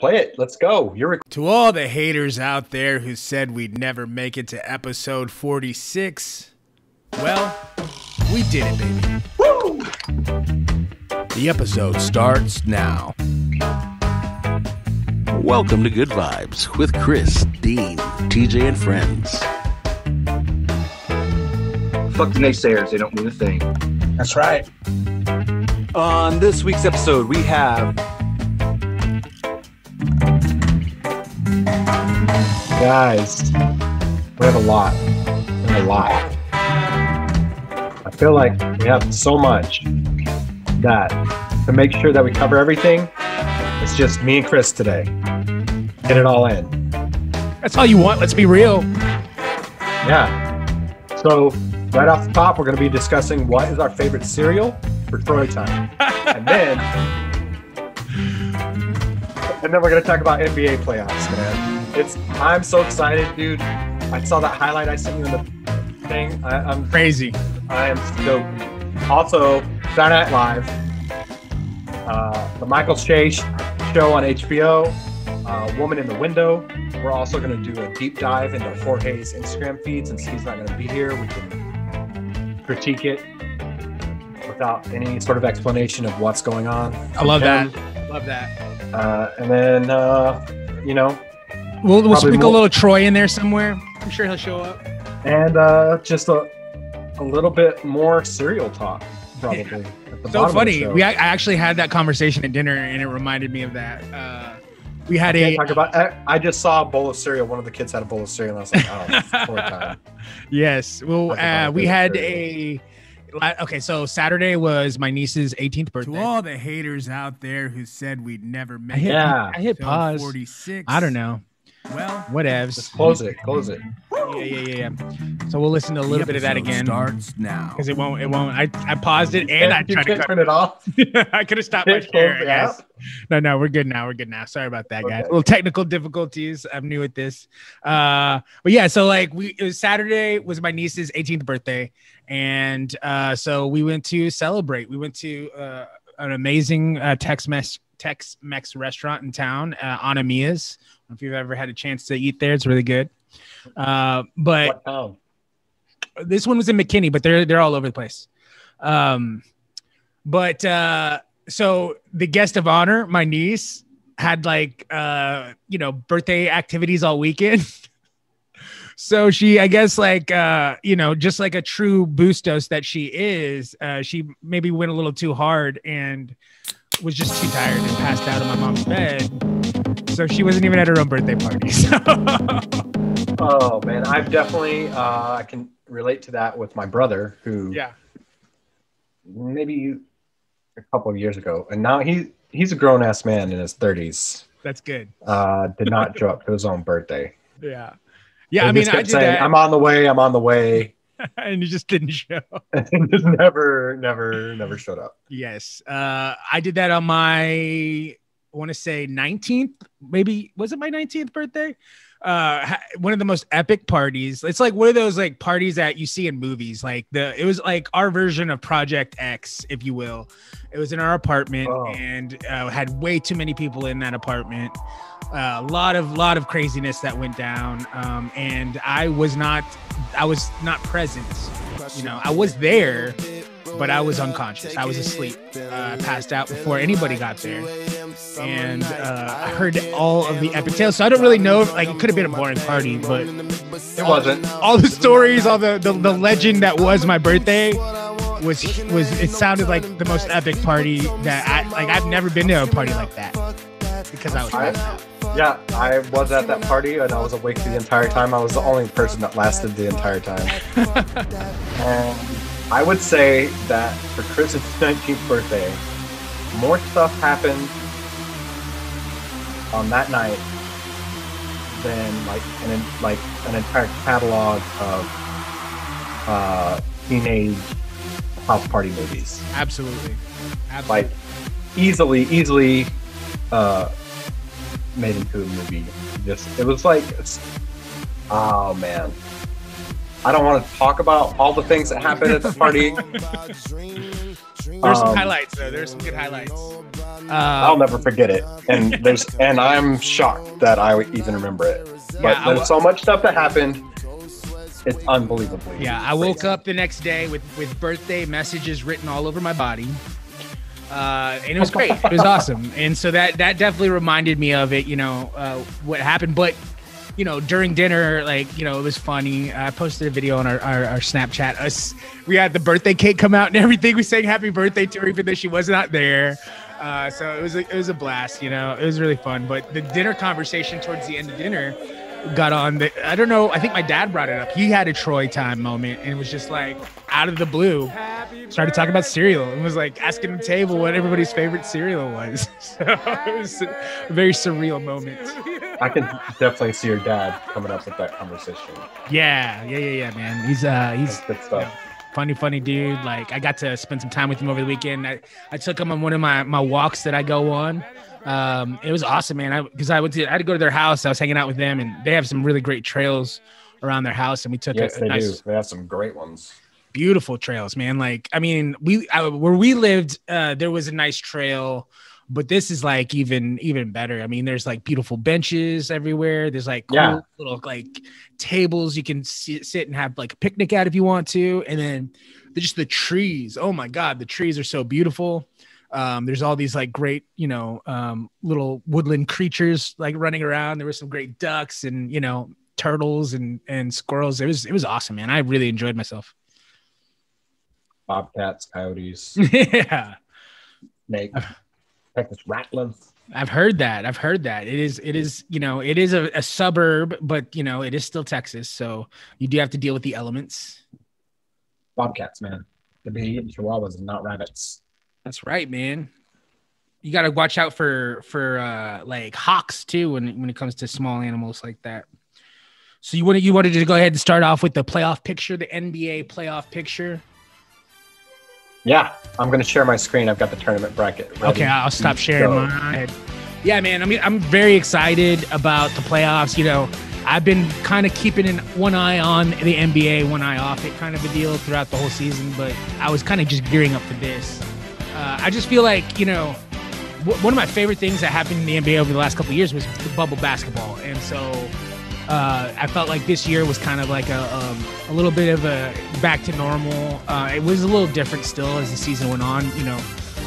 Play it. Let's go. You're rec- To all the haters out there who said we'd never make it to episode 46, well, we did it, baby. Woo! The episode starts now. Welcome to Good Vibes with Chris, Dean, TJ, and friends. Fuck the naysayers. They don't mean a thing. That's right. On this week's episode, we have Guys, we have a lot. Have a lot. I feel like we have so much that to make sure that we cover everything, it's just me and Chris today. Get it all in. That's all you want. Let's be real. Yeah. So, right off the top, we're going to be discussing what is our favorite cereal for Troy time. and then and then we're going to talk about NBA playoffs, man. It's I'm so excited, dude. I saw that highlight I sent you in the thing. I, I'm Crazy. I am stoked. Also, Saturday Night Live, uh, the Michael Che show on HBO, uh, Woman in the Window. We're also going to do a deep dive into Jorge's Instagram feed since he's not going to be here. We can critique it without any sort of explanation of what's going on. I love that. Love that. Uh, and then, uh, you know, We'll, we'll Probably sprinkle a little Troy in there somewhere. I'm sure he'll show up. and uh, just a, a little bit more cereal talk, probably. at the So bottom of the funny. We I actually had that conversation at dinner, and it reminded me of that. Uh, we had Can't talk about. I, I just saw a bowl of cereal. One of the kids had a bowl of cereal, and I was like, "Oh, it's time." yes. Well, uh, we had cereal. a. Okay, so Saturday was my niece's 18th birthday. To all the haters out there who said we'd never make hit- it Yeah, I hit pause. 46. I don't know. Well, whatevs. just close it. Close it. Yeah, yeah, yeah, yeah. So we'll listen to a little bit of that again Starts now. because it won't. It won't. I, I paused it and I you tried to cut. turn it off. I could have stopped my Can't share. Yes. No, no, we're good now. We're good now. Sorry about that, guys. Okay. little technical difficulties. I'm new at this. Uh, but yeah, so like we it was Saturday was my niece's 18th birthday, and uh, so we went to celebrate. We went to uh, an amazing uh, Tex-Mex Tex-Mex restaurant in town, uh, Anamia's. I don't know if you've ever had a chance to eat there, it's really good. Uh, but this one was in McKinney, but they're they're all over the place. Um, but uh, so the guest of honor, my niece, had like uh, you know birthday activities all weekend. so she, I guess, like uh, you know, just like a true boostos that she is, uh, she maybe went a little too hard and was just too tired and passed out in my mom's bed. So she wasn't even at her own birthday party. So Oh man, I've definitely. Uh, I can relate to that with my brother, who yeah. maybe a couple of years ago, and now he he's a grown ass man in his thirties. That's good. Uh, did not show up to his own birthday. Yeah. Yeah, I mean, I did saying, that. I'm on the way. I'm on the way, and you just didn't show. and just never, never, never showed up. Yes, uh, I did that on my, I want to say 19th, maybe was it my 19th birthday? Uh, one of the most epic parties. It's like one of those like parties that you see in movies. Like the, it was like our version of Project X, if you will. It was in our apartment, Oh. and uh, had way too many people in that apartment. A lot of lot of craziness that went down, um, and I was not, I was not present. You know, I was there, but I was unconscious. I was asleep. Uh, I passed out before anybody got there, and uh, I heard all of the epic tales. So I don't really know. If, like, it could have been a boring party, but It wasn't. all the stories, all the, the the legend that was my birthday was was. It sounded like the most epic party that I like. I've never been to a party like that because I was. I, yeah, I was at that party and I was awake the entire time. I was the only person that lasted the entire time. and I would say that for Chris's 19th birthday, more stuff happened on that night than like an like an entire catalog of uh, teenage house party movies. Absolutely. Absolutely. Like easily, easily uh, made into a movie. Just it was like, oh man, I don't want to talk about all the things that happened at the party. There's some Um, highlights though. There's some good highlights. I'll Uh, never forget it. And there's and I'm shocked that I even remember it. But Yeah, there's wa- so much stuff that happened. It's unbelievably. yeah, I woke crazy. up the next day with with birthday messages written all over my body. Uh, and it was great. It was awesome. And so that that definitely reminded me of it, you know, uh, what happened. But you know, during dinner, like, you know, it was funny. I posted a video on our, our, our Snapchat. Us, we had the birthday cake come out and everything. We sang happy birthday to her, even though she was not there. Uh, so it was a, it was a blast, you know, it was really fun. But the dinner conversation towards the end of dinner got on the, I don't know. I think my dad brought it up. He had a Troy time moment and it was just like out of the blue, started talking about cereal and was like asking the table what everybody's favorite cereal was. So it was a very surreal moment. I can definitely see your dad coming up with that conversation. Yeah, yeah, yeah, yeah, man. He's uh he's That's good stuff. funny, funny dude. Like I got to spend some time with him over the weekend. I, I took him on one of my my walks that I go on. Um, it was awesome, man. I because I went to I had to go to their house. I was hanging out with them, and they have some really great trails around their house, and we took Yes, a, a they nice, do. They have some great ones. beautiful trails, man. Like I mean, we I, where we lived, uh, there was a nice trail. But this is like even even better. I mean, there's like beautiful benches everywhere. There's like cool Yeah. little like tables you can sit, sit and have like a picnic at if you want to. And then just the trees. Oh my god, the trees are so beautiful. Um, there's all these like great, you know, um, little woodland creatures like running around. There were some great ducks and you know turtles and and squirrels. It was it was awesome, man. I really enjoyed myself. Bobcats, coyotes, yeah. snake, Texas rattlers. I've heard that. I've heard that. It is it is, you know, it is a, a suburb, but you know, it is still Texas. So you do have to deal with the elements. Bobcats, man. Be eating chihuahuas and not rabbits. That's right, man. You gotta watch out for for uh like hawks too when when it comes to small animals like that. So you wanted you wanted to go ahead and start off with the playoff picture, the NBA playoff picture. Yeah, I'm gonna share my screen. I've got the tournament bracket. ready Okay, I'll stop sharing go. mine. Yeah, man. I mean, I'm very excited about the playoffs. You know, I've been kind of keeping an, one eye on the NBA, one eye off it, kind of a deal throughout the whole season. But I was kind of just gearing up for this. Uh, I just feel like you know, w- one of my favorite things that happened in the NBA over the last couple years was the bubble basketball, and so uh, I felt like this year was kind of like a um, a little bit of a back to normal. Uh, it was a little different still as the season went on. You know,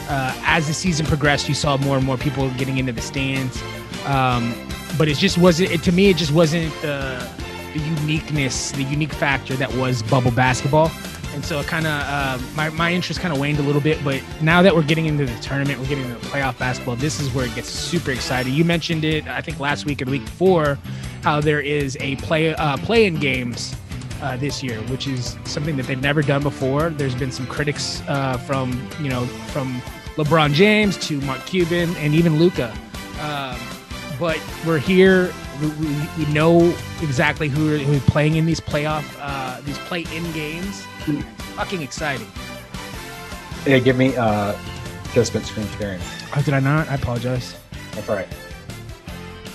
uh, as the season progressed, you saw more and more people getting into the stands. Um, but it just wasn't. It, to me, it just wasn't the the uniqueness, the unique factor that was bubble basketball. And so, it kind of uh, my my interest kind of waned a little bit. But now that we're getting into the tournament, we're getting into playoff basketball. This is where it gets super exciting. You mentioned it, I think last week or the week before, how there is a play uh, play-in games uh, this year, which is something that they've never done before. There's been some critics uh, from you know from LeBron James to Mark Cuban and even Luka, um, but we're here. We, we, we know exactly who are playing in these playoff uh, these play-in games. Fucking exciting. Yeah, give me uh, participant screen sharing. Oh, did I not? I apologize. That's all right.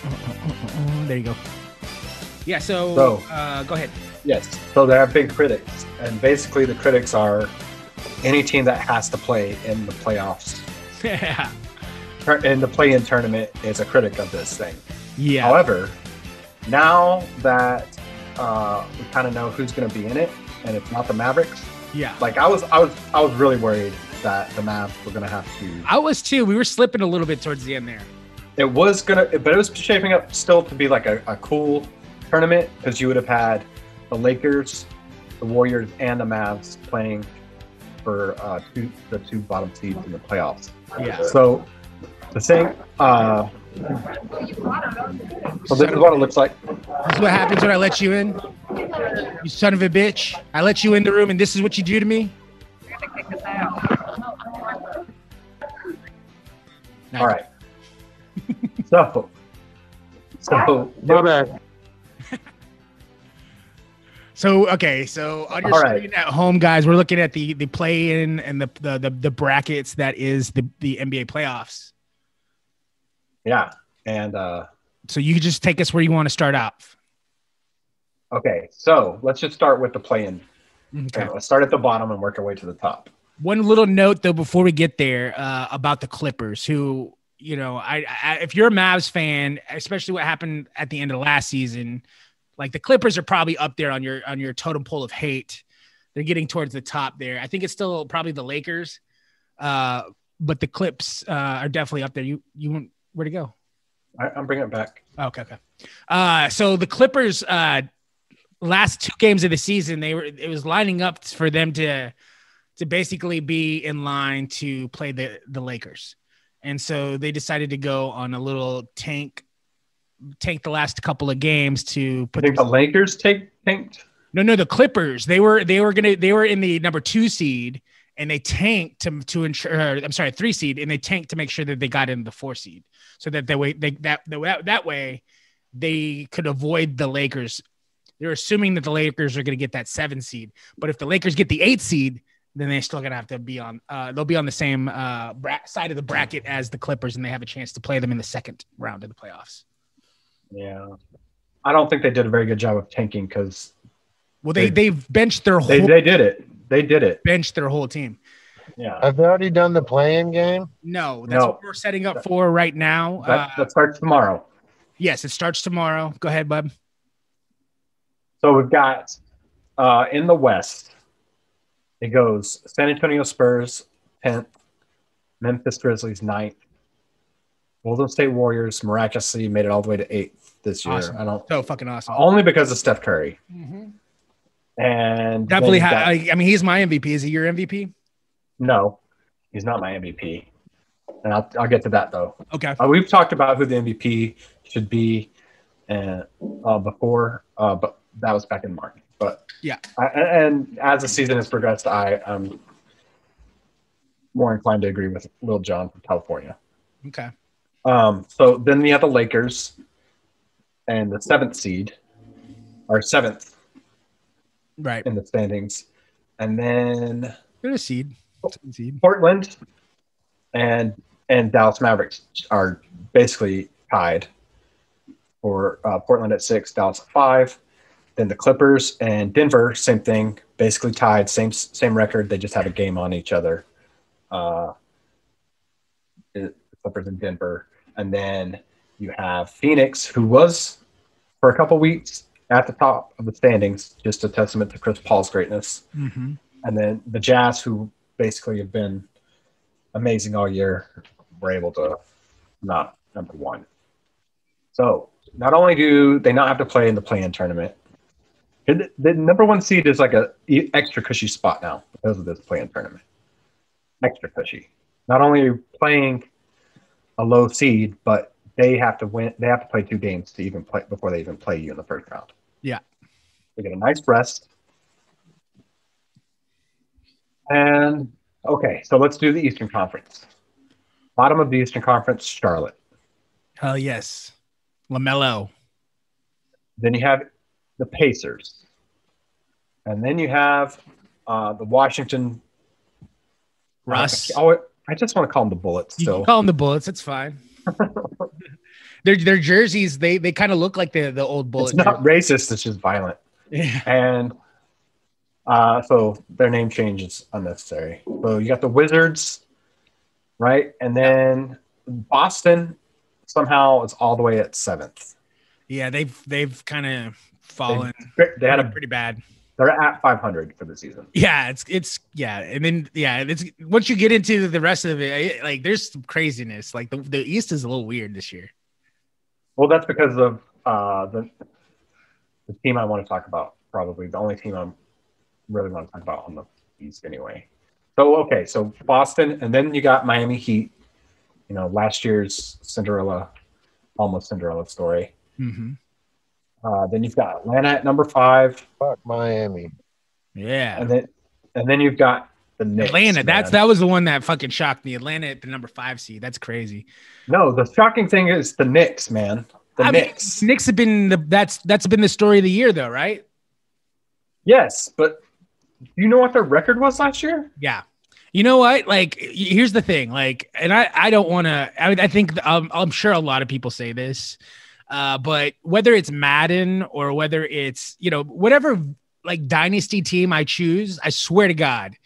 Uh, there you go. Yeah. So, So- uh, go ahead. Yes. So there are big critics, and basically the critics are any team that has to play in the playoffs yeah. in the play-in tournament is a critic of this thing. Yeah. However, now that uh, we kind of know who's going to be in it, and it's not the Mavericks, Yeah. like I was, I was, I was really worried that the Mavs were going to have to. I was too. We were slipping a little bit towards the end there. It was gonna, but it was shaping up still to be like a, a cool tournament because you would have had the Lakers, the Warriors, and the Mavs playing for uh, two, the two bottom seeds in the playoffs. Yeah. So the thing, uh, so this is what it looks like. This is what happens when I let you in. You son of a bitch. I let you in the room and this is what you do to me. Nice. All right. so, so My bad. So okay, so on your All right. screen at home, guys, we're looking at the the play in and the, the the the brackets that is the the NBA playoffs. Yeah, and uh, So you just take us where you want to start out. okay, so let's just start with the play-in. Okay. Let's start at the bottom and work our way to the top. One little note though before we get there uh, about the Clippers, who you know, I, I if you're a Mavs fan, especially what happened at the end of last season, like the Clippers are probably up there on your on your totem pole of hate. They're getting towards the top there. I think it's still probably the Lakers, uh, but the Clips uh, are definitely up there. You you want where to go? I, I'm bringing it back. Okay, okay. Uh, so the Clippers, uh, last two games of the season, they were it was lining up for them to to basically be in line to play the the Lakers, and so they decided to go on a little tank tank the last couple of games to I put. think the Lakers take tanked. No, no, the Clippers. They were they were gonna they were in the number two seed and they tanked to to ensure. I'm sorry, three seed, and they tanked to make sure that they got in the four seed, so that that way they that that, that way they could avoid the Lakers. They're assuming that the Lakers are going to get that seven seed, but if the Lakers get the eight seed, then they're still going to have to be on. Uh, they'll be on the same uh, bra- side of the bracket as the Clippers, and they have a chance to play them in the second round of the playoffs. Yeah. I don't think they did a very good job of tanking because Well, they They- they've benched their whole they, they did it. They did it. Bench their whole team. Yeah. Have they already done the play-in game? No, that's No. what we're setting up for right now. That, Uh, that starts tomorrow. yes, it starts tomorrow. Go ahead, bub. So we've got uh, in the West, it goes San Antonio Spurs 10th, Memphis Grizzlies 9th, Golden State Warriors miraculously made it all the way to 8th this year. Awesome. I don't So fucking awesome. only because of Steph Curry. And Definitely. Ha- got- I, I mean, he's my MVP. Is he your MVP? no, he's not my MVP. And I'll, I'll get to that though. Okay. Uh, we've talked about who the MVP should be uh, uh, before, uh, but that was back in March. But Yeah. I, and as the season has progressed, I am more inclined to agree with Lil John from California. Okay. Um, so then you have the Lakers and the seventh seed, or seventh Right. in the standings, and then They're a seed. Seed. Portland and and Dallas Mavericks are basically tied for uh, Portland at six, Dallas at five. Then the Clippers and Denver, same thing, basically tied, same same record. They just have a game on each other. Uh, Clippers and Denver, and then you have Phoenix, who was for a couple weeks at the top of the standings, just a testament to Chris Paul's greatness Mm-hmm. and then the Jazz, who basically have been amazing all year, were able to not number one. So not only do they not have to play in the play-in tournament, the, the number one seed is like a extra cushy spot now because of this play-in tournament. Extra cushy. Not only are you playing a low seed, but they have to win. They have to play two games to even play before they even play you in the first round. Yeah. They get a nice rest. And okay, so let's do the Eastern Conference. Bottom of the Eastern Conference, Charlotte. Hell yes. LaMelo. Then you have the Pacers. And then you have uh, the Washington. Russ. Oh, I just want to call them the Bullets You can call them the Bullets. It's fine. their their jerseys they they kind of look like the the old Bullet. it's not racist, it's just violent. jerseys. And uh, so their name change is unnecessary. So you got the Wizards, right? And then Boston somehow is all the way at seventh. Yeah, they've they've kind of fallen. They had a pretty bad. they're at 500 for the season. Yeah, it's it's yeah, and then yeah, it's once you get into the rest of it, it- like there's some craziness. Like the, the East is a little weird this year. Well, that's because of uh, the the team I want to talk about. Probably the only team I'm really want to talk about on the East anyway. So okay, so Boston, and then you got Miami Heat. You know, last year's Cinderella, almost Cinderella story. Mm-hmm. Uh, then you've got Atlanta at number five, Fuck Miami. Yeah, and then and then you've got the Knicks. Atlanta. That's that was the one that fucking shocked me. Atlanta at the number five seed. That's crazy. No, the shocking thing is the Knicks, man. The I mean, Knicks. Knicks have been the that's that's been the story of the year though, right? yes, but you know what their record was last year? Yeah. You know what? Like, here's the thing. Like, and I, I don't want to. I, I think um, I'm sure a lot of people say this, uh, but whether it's Madden or whether it's you know whatever like dynasty team I choose, I swear to God,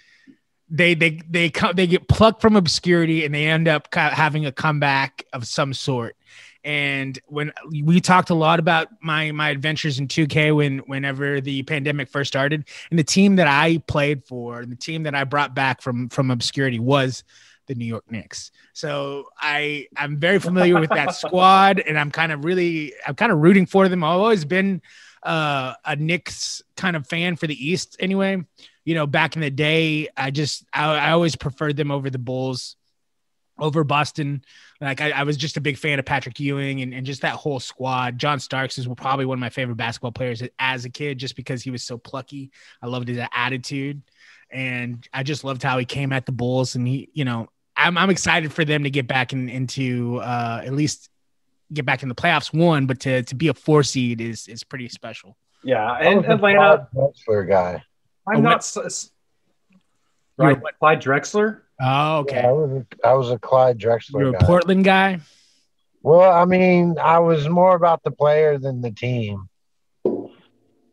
they they they come they get plucked from obscurity and they end up having a comeback of some sort. And when we talked a lot about my my adventures in 2K when whenever the pandemic first started, and the team that I played for, and the team that I brought back from from obscurity was the New York Knicks. So I I'm very familiar with that squad, and I'm kind of really I'm kind of rooting for them. I've always been uh, a Knicks kind of fan for the East anyway. You know, back in the day, I just I, I always preferred them over the Bulls, over Boston. Like I, I was just a big fan of Patrick Ewing and, and just that whole squad. John Starks is probably one of my favorite basketball players as a kid, just because he was so plucky. I loved his attitude, and I just loved how he came at the Bulls. And he, you know, I'm I'm excited for them to get back in, into uh, at least get back in the playoffs. One, but to to be a four seed is is pretty special. Yeah, I and was a Atlanta. Guy. I'm not. what- s- s- You're Right, Clyde Drexler. Oh, okay. Yeah, I was a, I was a Clyde Drexler. You're a guy. Portland guy. well, I mean, I was more about the player than the team.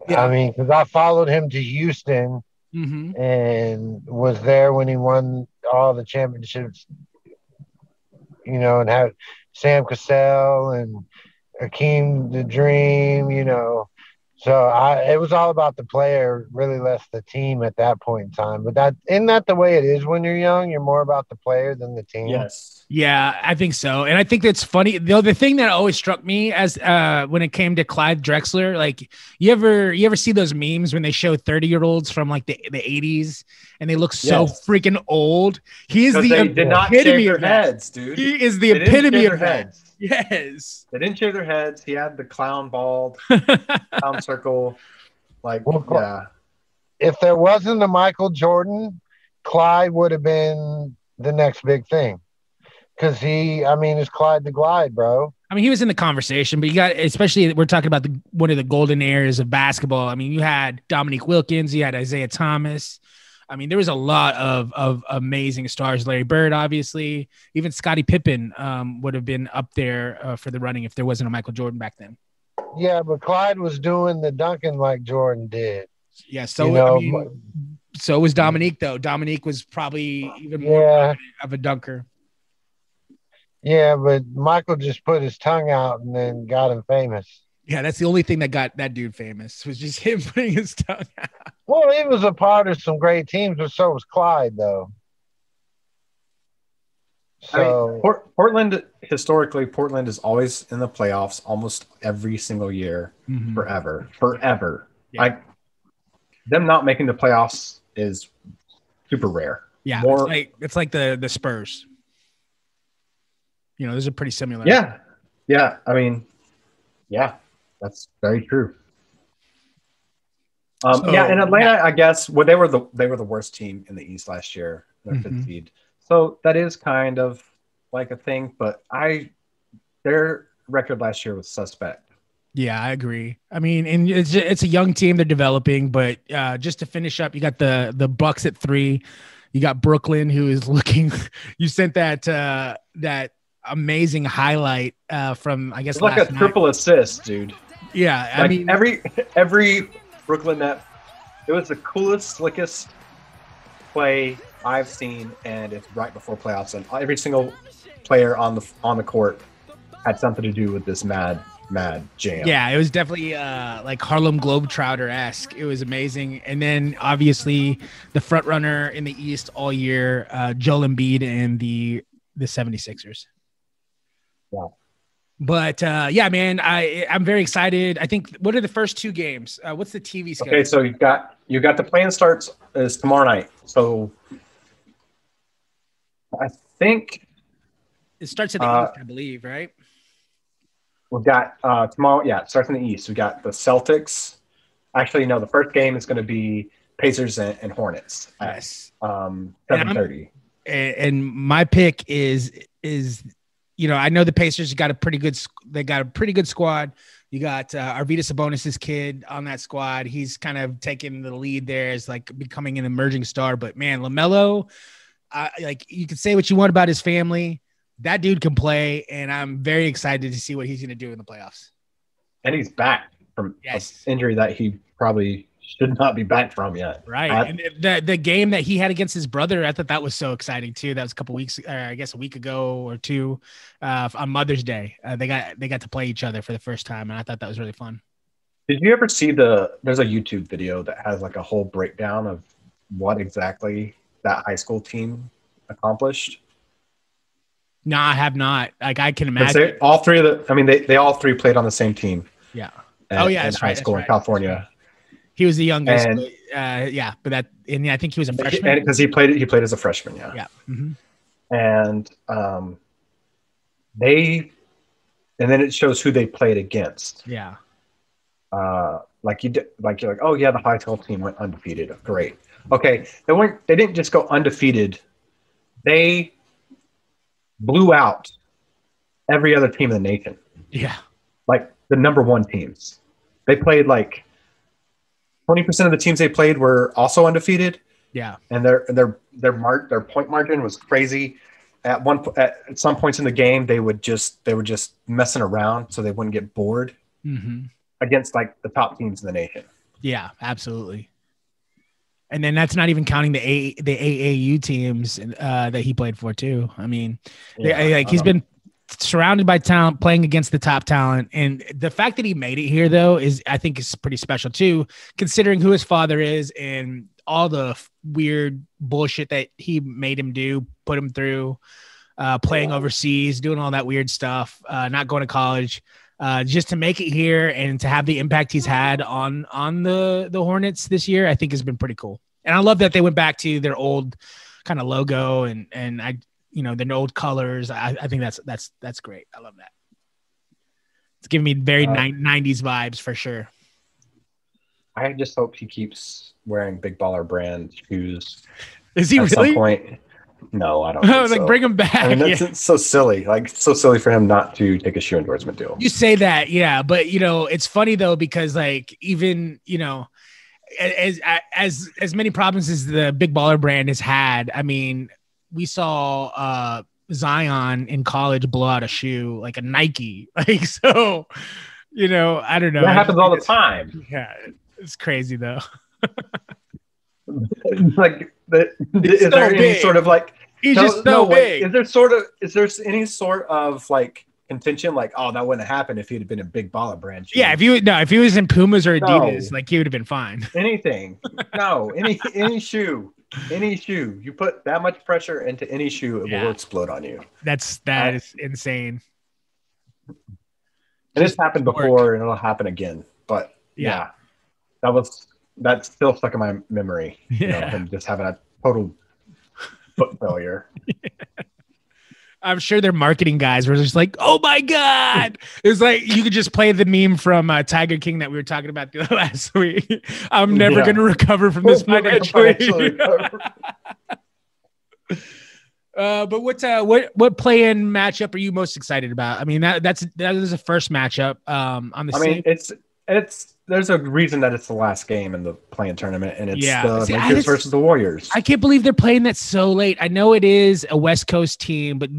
Yeah. I mean, because I followed him to Houston Mm-hmm. and was there when he won all the championships, you know, and had Sam Cassell and Akeem the Dream, you know. So I it was all about the player, really less the team at that point in time. But that isn't that the way it is when you're young? You're more about the player than the team. Yes. Yeah, I think so. And I think that's funny. The other thing that always struck me as uh when it came to Clyde Drexler, like you ever you ever see those memes when they show 30 year olds from like the, the 80s and they look so Yes. freaking old? He is the they did not epitome of that. heads, dude. He is the They epitome of their that. heads. Yes. They didn't shave their heads. He had the clown bald, clown circle. Like, Well, yeah. If there wasn't a Michael Jordan, Clyde would have been the next big thing. Cause he, I mean, it's Clyde the Glide, bro. I mean, he was in the conversation, but you got, especially we're talking about the one of the golden eras of basketball. I mean, you had Dominique Wilkins, you had Isiah Thomas. I mean, there was a lot of of amazing stars. Larry Bird, obviously, even Scottie Pippen um, would have been up there uh, for the running if there wasn't a Michael Jordan back then. Yeah, but Clyde was doing the dunking like Jordan did. Yeah, so You know, I mean, so was Dominique though. Dominique was probably even more Yeah. of a dunker. Yeah, but Michael just put his tongue out and then got him famous. Yeah, that's the only thing that got that dude famous was just him putting his tongue out. Well, he was a part of some great teams, but so was Clyde, though. I mean, So Port- Portland, historically, Portland is always in the playoffs almost every single year, Mhm. forever, forever. Yeah. Like, them not making the playoffs is super rare. Yeah, More- it's like it's like the the Spurs. You know, those are pretty similar. Yeah. Yeah. I mean, yeah, that's very true. Um, So, yeah, in Atlanta, I guess well, they were the they were the worst team in the East last year, their Mhm. fifth seed. So that is kind of like a thing, but I their record last year was suspect. Yeah, I agree. I mean, and it's it's a young team they're developing, but uh, just to finish up, you got the the Bucks at three. You got Brooklyn, who is looking. You sent that uh, that amazing highlight uh, from I guess It's like a night. triple assist, dude. Yeah, I Like mean, every every Brooklyn net, it was the coolest, slickest play I've seen, and it's right before playoffs, and every single player on the on the court had something to do with this mad mad jam. Yeah, it was definitely uh, like Harlem Globetrotter esque. It was amazing. And then obviously the front runner in the East all year, uh, Joel Embiid and the the 76ers. Yeah. But uh, yeah, man, I I'm very excited. I think what are the first two games? Uh, what's the TV schedule? Okay, so you got you got the plan starts is tomorrow night. So I think it starts at the uh, East, I believe, right? we've got uh, tomorrow. Yeah, it starts in the East. We got the Celtics. Actually, no, the first game is going to be Pacers and, and Hornets at Yes. um, seven thirty. and, and my pick is is you know I know the Pacers got a pretty good they got a pretty good squad. You got uh, Arvydas Sabonis's kid on that squad. He's kind of taking the lead there as like becoming an emerging star. But man, LaMelo, uh, like you can say what you want about his family, that dude can play, and I'm very excited to see what he's going to do in the playoffs. and he's back from Yes. injury that he probably should not be back from yet. Right. I- and the the game that he had against his brother, I thought that was so exciting too. That was a couple weeks, uh, I guess a week ago or two, uh, on Mother's Day. Uh, they got they got to play each other for the first time, and I thought that was really fun. Did you ever see the? There's a YouTube video that has like a whole breakdown of what exactly that high school team accomplished. No, I have not. Like I can imagine. they- all three of the, I mean, they, they all three played on the same team. Yeah. at- Oh, yeah, in high right, school that's in right. California, He was the youngest. And- but, uh, yeah, but that and I think he was a freshman. because he played he played as a freshman. Yeah, yeah. hmm and um, they, and then it shows who they played against. Yeah. uh, like you did, like you're like, oh yeah, the high school team went undefeated. Great. Okay, they weren't. They didn't just go undefeated. They blew out every other team in the nation, Yeah. like the number one teams. They played like twenty percent of the teams they played were also undefeated, Yeah. and their their their mark their point margin was crazy. At one at, some points in the game, they would just they were just messing around so they wouldn't get bored hmm against like the top teams in the nation. Yeah. Absolutely. And then that's not even counting the A the AAU teams uh, that he played for too. I mean, Yeah, Yeah, like he's um, been surrounded by talent, playing against the top talent, and the fact that he made it here though is, I think, is pretty special too, considering who his father is and all the f- weird bullshit that he made him do, put him through, uh, playing overseas, doing all that weird stuff, uh, not going to college. Uh, just to make it here and to have the impact he's had on on the the Hornets this year, I think has been pretty cool. And I love that they went back to their old kind of logo and and I you know their old colors. I, I think that's that's that's great. I love that. It's giving me very Uh, ni- 90s vibes for sure. I just hope he keeps wearing Big Baller brand shoes Is he at really? some point. No, I don't. Like, so. bring him back. I mean, that's Yeah. it's so silly. Like, so silly for him not to take a shoe endorsement deal. You say that, yeah, but you know, it's funny though because like even you know, as as as many problems as the Big Baller brand has had, I mean, we saw uh Zion in college blow out a shoe like a Nike, like so. You know, I don't know. That happens all the time. Yeah, it's crazy though. like, the, is so there any sort of like? He's no, just so no, big. wait, Is there sort of? Is there any sort of like contention? Like, oh, that wouldn't have happened if he'd have been a Big Baller brand. Yeah, if you no, if he was in Pumas or No. Adidas, like he would have been fine. anything. No, any any shoe, any shoe. You put that much pressure into any shoe, it Yeah. will explode on you. That's that is insane. And it's happened work. before, and it'll happen again. But Yeah. yeah, that was that's still stuck in my memory. You know, Yeah. him just having a total foot failure. I'm sure their marketing guys were just like, "Oh my god!" It was like you could just play the meme from uh, Tiger King that we were talking about the last week. I'm never Yeah. going to recover from this financially. uh, but what uh, what what play-in matchup are you most excited about? I mean that that's that is the first matchup um, on the I same. mean, it's it's there's a reason that it's the last game in the play-in tournament, and it's Yeah. the See, Lakers just- versus the Warriors. I can't believe they're playing that so late. I know it is a West Coast team, but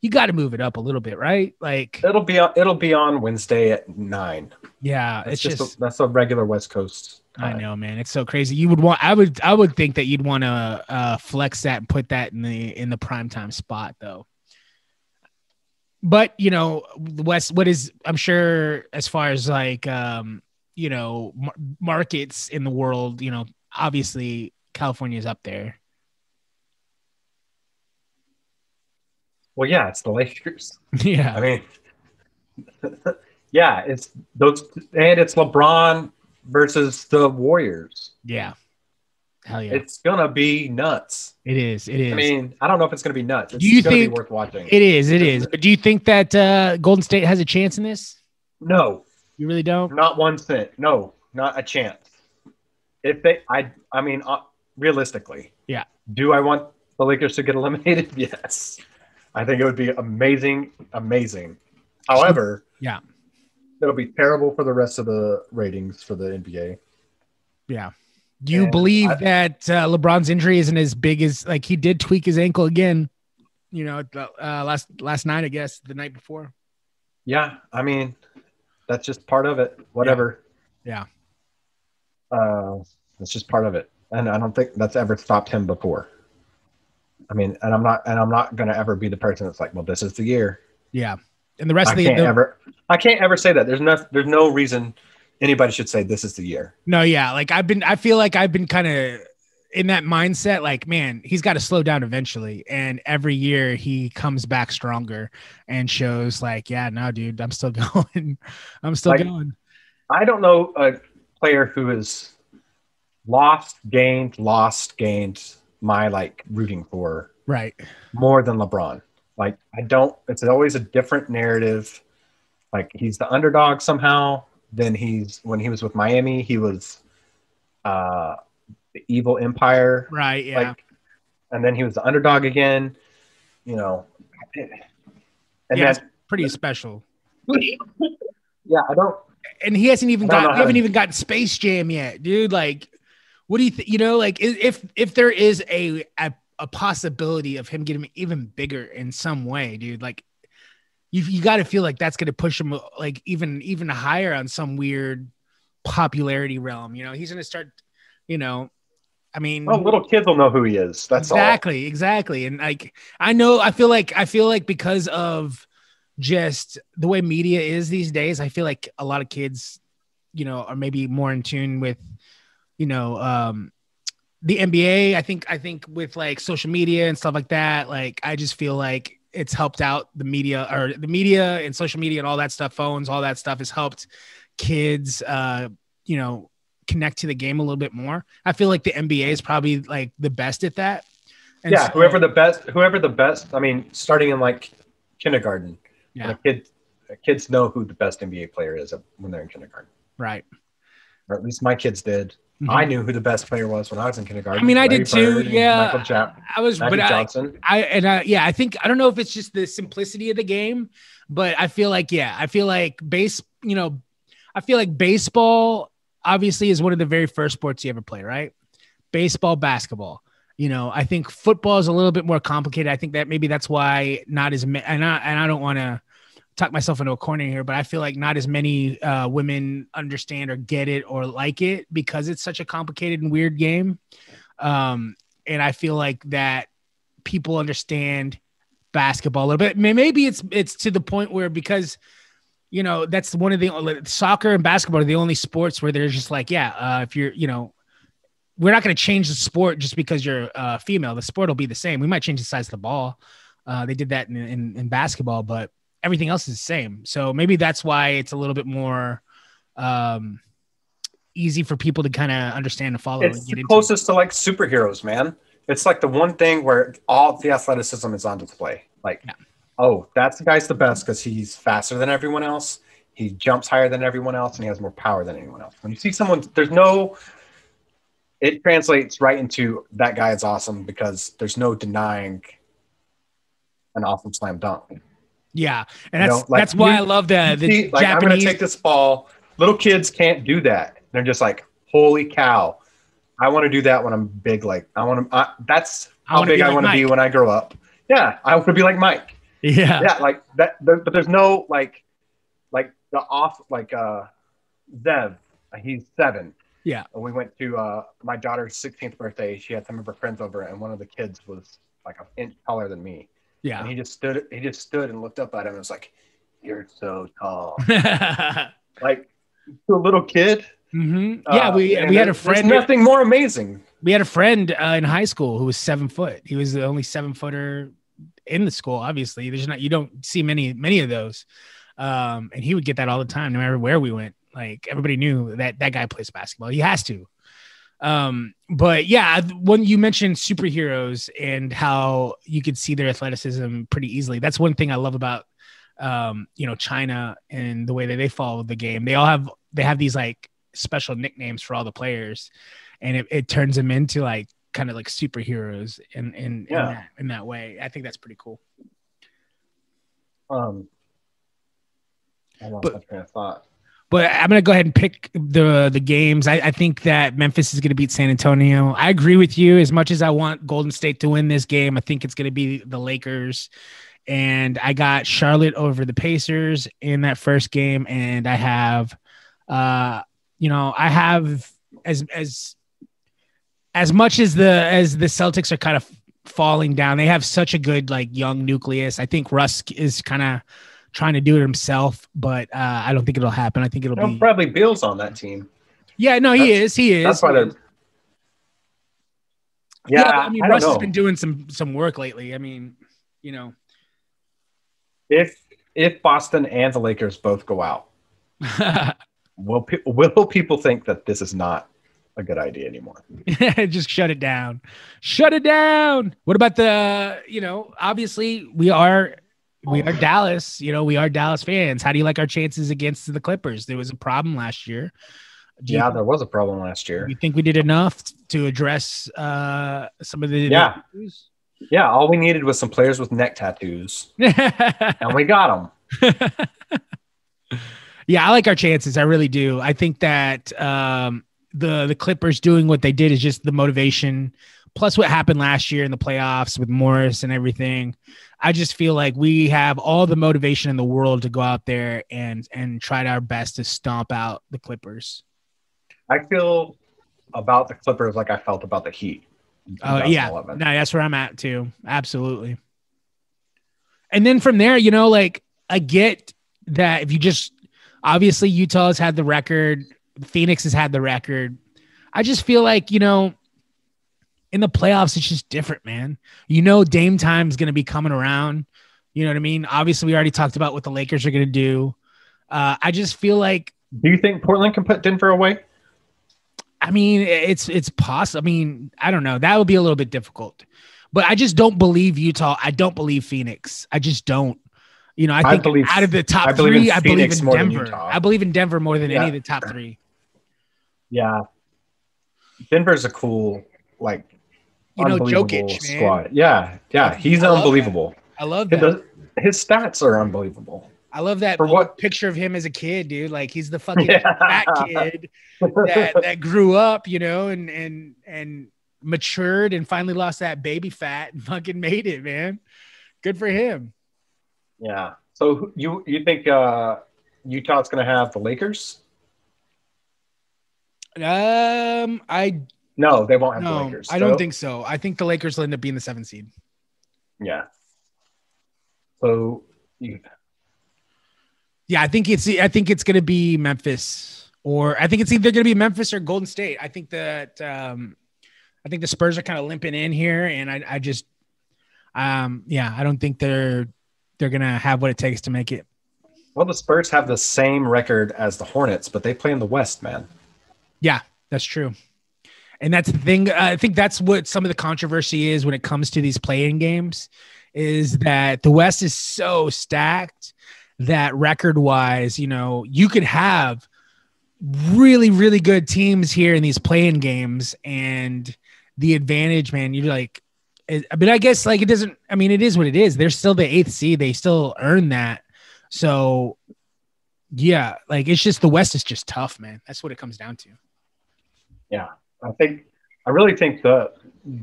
you got to move it up a little bit, right? Like, it'll be on, it'll be on Wednesday at nine. yeah, That's it's just, just a, that's a regular West Coast. I know, man. It's so crazy. You would want. I would. I would think that you'd want to uh, flex that and put that in the in the prime time spot, though. But you know, the West. What is? I'm sure as far as like, um, you know, mar- markets in the world. You know, obviously California's up there. Well, yeah, it's the Lakers. yeah. I mean, yeah, it's those, and it's LeBron versus the Warriors. Yeah. Hell yeah. It's gonna be nuts. it is. It is. I mean, I don't know if it's gonna be nuts. It's Do you gonna think- be worth watching. it is. It is. But do you think that uh, Golden State has a chance in this? no, You really don't. not one cent. No, not a chance. If they, I, I mean, uh, realistically, Yeah. Do I want the Lakers to get eliminated? Yes. I think it would be amazing, amazing. However, Yeah. it'll be terrible for the rest of the ratings for the NBA. Yeah. Do you And believe I- that uh, LeBron's injury isn't as big as like he did tweak his ankle again? You know, uh, last last night, I guess, the night before. Yeah, I mean, that's just part of it. Whatever. Yeah. Uh, it's just part of it, and I don't think that's ever stopped him before. I mean, and I'm not, and I'm not gonna ever be the person that's like, well, this is the year. Yeah. And the rest I of the, can't the ever, I can't ever say that. There's no, there's no reason anybody should say this is the year. no, yeah, like I've been, I feel like I've been kind of in that mindset. Like, man, he's got to slow down eventually, and every year he comes back stronger and shows like, yeah, no, dude, I'm still going, I'm still Like- going. I don't know a player who has lost, gained, lost, gained my like rooting for Right. more than LeBron. Like I don't. It's always a different narrative. Like he's the underdog somehow. Then he's when he was with Miami, he was uh the evil empire. Right. Yeah. Like, and then he was the underdog again. You know, and Yeah, then Pretty special. yeah, I don't. and he hasn't even got We haven't to- even gotten Space Jam yet, dude. Like, what do you think? You know, like if if there is a, a a possibility of him getting even bigger in some way, dude, like you you got to feel like that's going to push him like even even higher on some weird popularity realm. You know, he's going to start. You know, I mean, Well, little kids will know who he is. That's all. exactly exactly and like i know i feel like i feel like because of just the way media is these days i feel like a lot of kids you know are maybe more in tune with you know um the nba i think i think with like social media and stuff like that like i just feel like it's helped out the media or the media and social media and all that stuff phones all that stuff has helped kids uh you know connect to the game a little bit more i feel like the nba is probably like the best at that And yeah, so- whoever the best, whoever the best. I mean, starting in like kindergarten, Yeah. when a kid, kids know who the best NBA player is when they're in kindergarten, right or at least my kids did. Mhm. I knew who the best player was when I was in kindergarten. I mean, I Larry did too, Bird yeah. Michael i was Magic but I, Johnson. I and I, yeah, I think I don't know if it's just the simplicity of the game, but I feel like yeah, I feel like base, you know, I feel like baseball obviously is one of the very first sports you ever play, right? Baseball, basketball. You know, I think football is a little bit more complicated. I think that maybe that's why not as ma- and I and I don't want to talk myself into a corner here, but I feel like not as many uh, women understand or get it or like it because it's such a complicated and weird game. Um, and I feel like that people understand basketball a little bit. Maybe it's it's to the point where because you know that's one of the like, soccer and basketball are the only sports where they're just like yeah uh, if you're you know we're not going to change the sport just because you're uh, female the sport will be the same we might change the size of the ball uh, they did that in, in, in basketball but everything else is the same so maybe that's why it's a little bit more um, easy for people to kind of understand and follow It's and get the into closest to like superheroes, man. It's like the one thing where all the athleticism is on display. Like, Yeah. Oh, that's the guy's the best because he's faster than everyone else. He jumps higher than everyone else, and he has more power than anyone else. When you see someone, there's no. It translates right into that guy is awesome because there's no denying an awesome slam dunk. yeah and You that's know, like, that's why you- i love that. the See, like I'm gonna take this ball. Little kids can't do that. They're just like, holy cow! I want to do that when I'm big. Like I want to. I, that's I how wanna big be I want to be when I grow up. Yeah, I want to be like Mike. Yeah Yeah, like that. There, but there's no like, like the off like uh, Zev. He's seven. Yeah. And we went to uh, my daughter's 16th birthday. She had some of her friends over, and one of the kids was like an inch taller than me. Yeah. And he just stood. He just stood and looked up at him and was like, "You're so tall." like to a little kid. hmm Yeah, Uh, we we had a friend. Nothing more amazing. We had a friend uh, in high school who was seven foot. He was the only seven footer in the school. Obviously, there's not you don't see many many of those. Um, and he would get that all the time, no matter where we went. Like everybody knew that that guy plays basketball. He has to. Um, but yeah, when you mentioned superheroes and how you could see their athleticism pretty easily, that's one thing I love about um, you know, China and the way that they follow the game. They all have they have these like special nicknames for all the players, and it, it turns them into like kind of like superheroes in in, Yeah. in that in that way. I think that's pretty cool. Um, I lost But- my train of thought. But I'm gonna go ahead and pick the the games. I, I think that Memphis is gonna beat San Antonio. I agree with you. As much as I want Golden State to win this game, I think it's gonna be the Lakers. And I got Charlotte over the Pacers in that first game, and I have, uh, you know, I have as as as much as the as the Celtics are kind of falling down, they have such a good like young nucleus. I think Russ is kind of trying to do it himself, but uh, I don't think it'll happen. I think it'll No, be Bradley Beal's on that team. yeah. No, he is. He is. That's why they're. Yeah, I mean, I Russ has been doing some some work lately. I mean, you know, if if Boston and the Lakers both go out, will pe- will people think that this is not a good idea anymore? just shut it down. Shut it down. What about the? You know, obviously we are we are Dallas. You know, we are Dallas fans. How do you like our chances against the Clippers? There was a problem last year. Do you Yeah, there was a problem last year. You think we did enough to address uh, some of the Yeah. Yeah, all we needed was some players with neck tattoos, and we got them. Yeah, I like our chances. I really do. I think that um, the the Clippers doing what they did is just the motivation, plus what happened last year in the playoffs with Morris and everything. I just feel like we have all the motivation in the world to go out there and and try our best to stomp out the Clippers. I feel about the Clippers like I felt about the Heat. Oh yeah, 2011. no, that's where I'm at too. Absolutely. And then from there, you know, like I get that if you just obviously Utah has had the record, Phoenix has had the record. I just feel like you know, in the playoffs, it's just different, man. You know, Dame time's gonna be coming around. You know what I mean? Obviously, we already talked about what the Lakers are gonna do. Uh, I just feel like Do you think Portland can put Denver away? I mean, it's it's possible. I mean, I don't know. That would be a little bit difficult. But I just don't believe Utah. I don't believe Phoenix. I just don't. You know, I I think believe- out of the top I three, I believe in Denver. I believe in Denver more than any of the top three. Yeah. Denver's a cool, like, You know, Jokic, man. squad. Yeah, yeah, he's I unbelievable. I love His, that. his stats are unbelievable. I love that For what- picture of him as a kid, dude. Like he's the fucking Yeah. fat kid that, that grew up, you know, and and and matured and finally lost that baby fat and fucking made it, man. Good for him. Yeah. So you you think uh, Utah's going to have the Lakers? Um, I No, they won't have the Lakers. I don't think so. I think the Lakers will end up being the seventh seed. Yeah. So you, Yeah, I think it's I think it's gonna be Memphis, or I think it's either gonna be Memphis or Golden State. I think that um, I think the Spurs are kind of limping in here, and I I just um yeah, I don't think they're they're gonna have what it takes to make it. well, the Spurs have the same record as the Hornets, but they play in the West, man. Yeah, that's true. And that's the thing. Uh, I think that's what some of the controversy is when it comes to these play-in games is that the West is so stacked that record wise, you know, you could have really, really good teams here in these play-in games. And the advantage, man, you're like, but I guess like it doesn't, I mean, it is what it is. They're still the eighth seed. They still earn that. So, yeah, like it's just the West is just tough, man. That's what it comes down to. Yeah. I think I really think the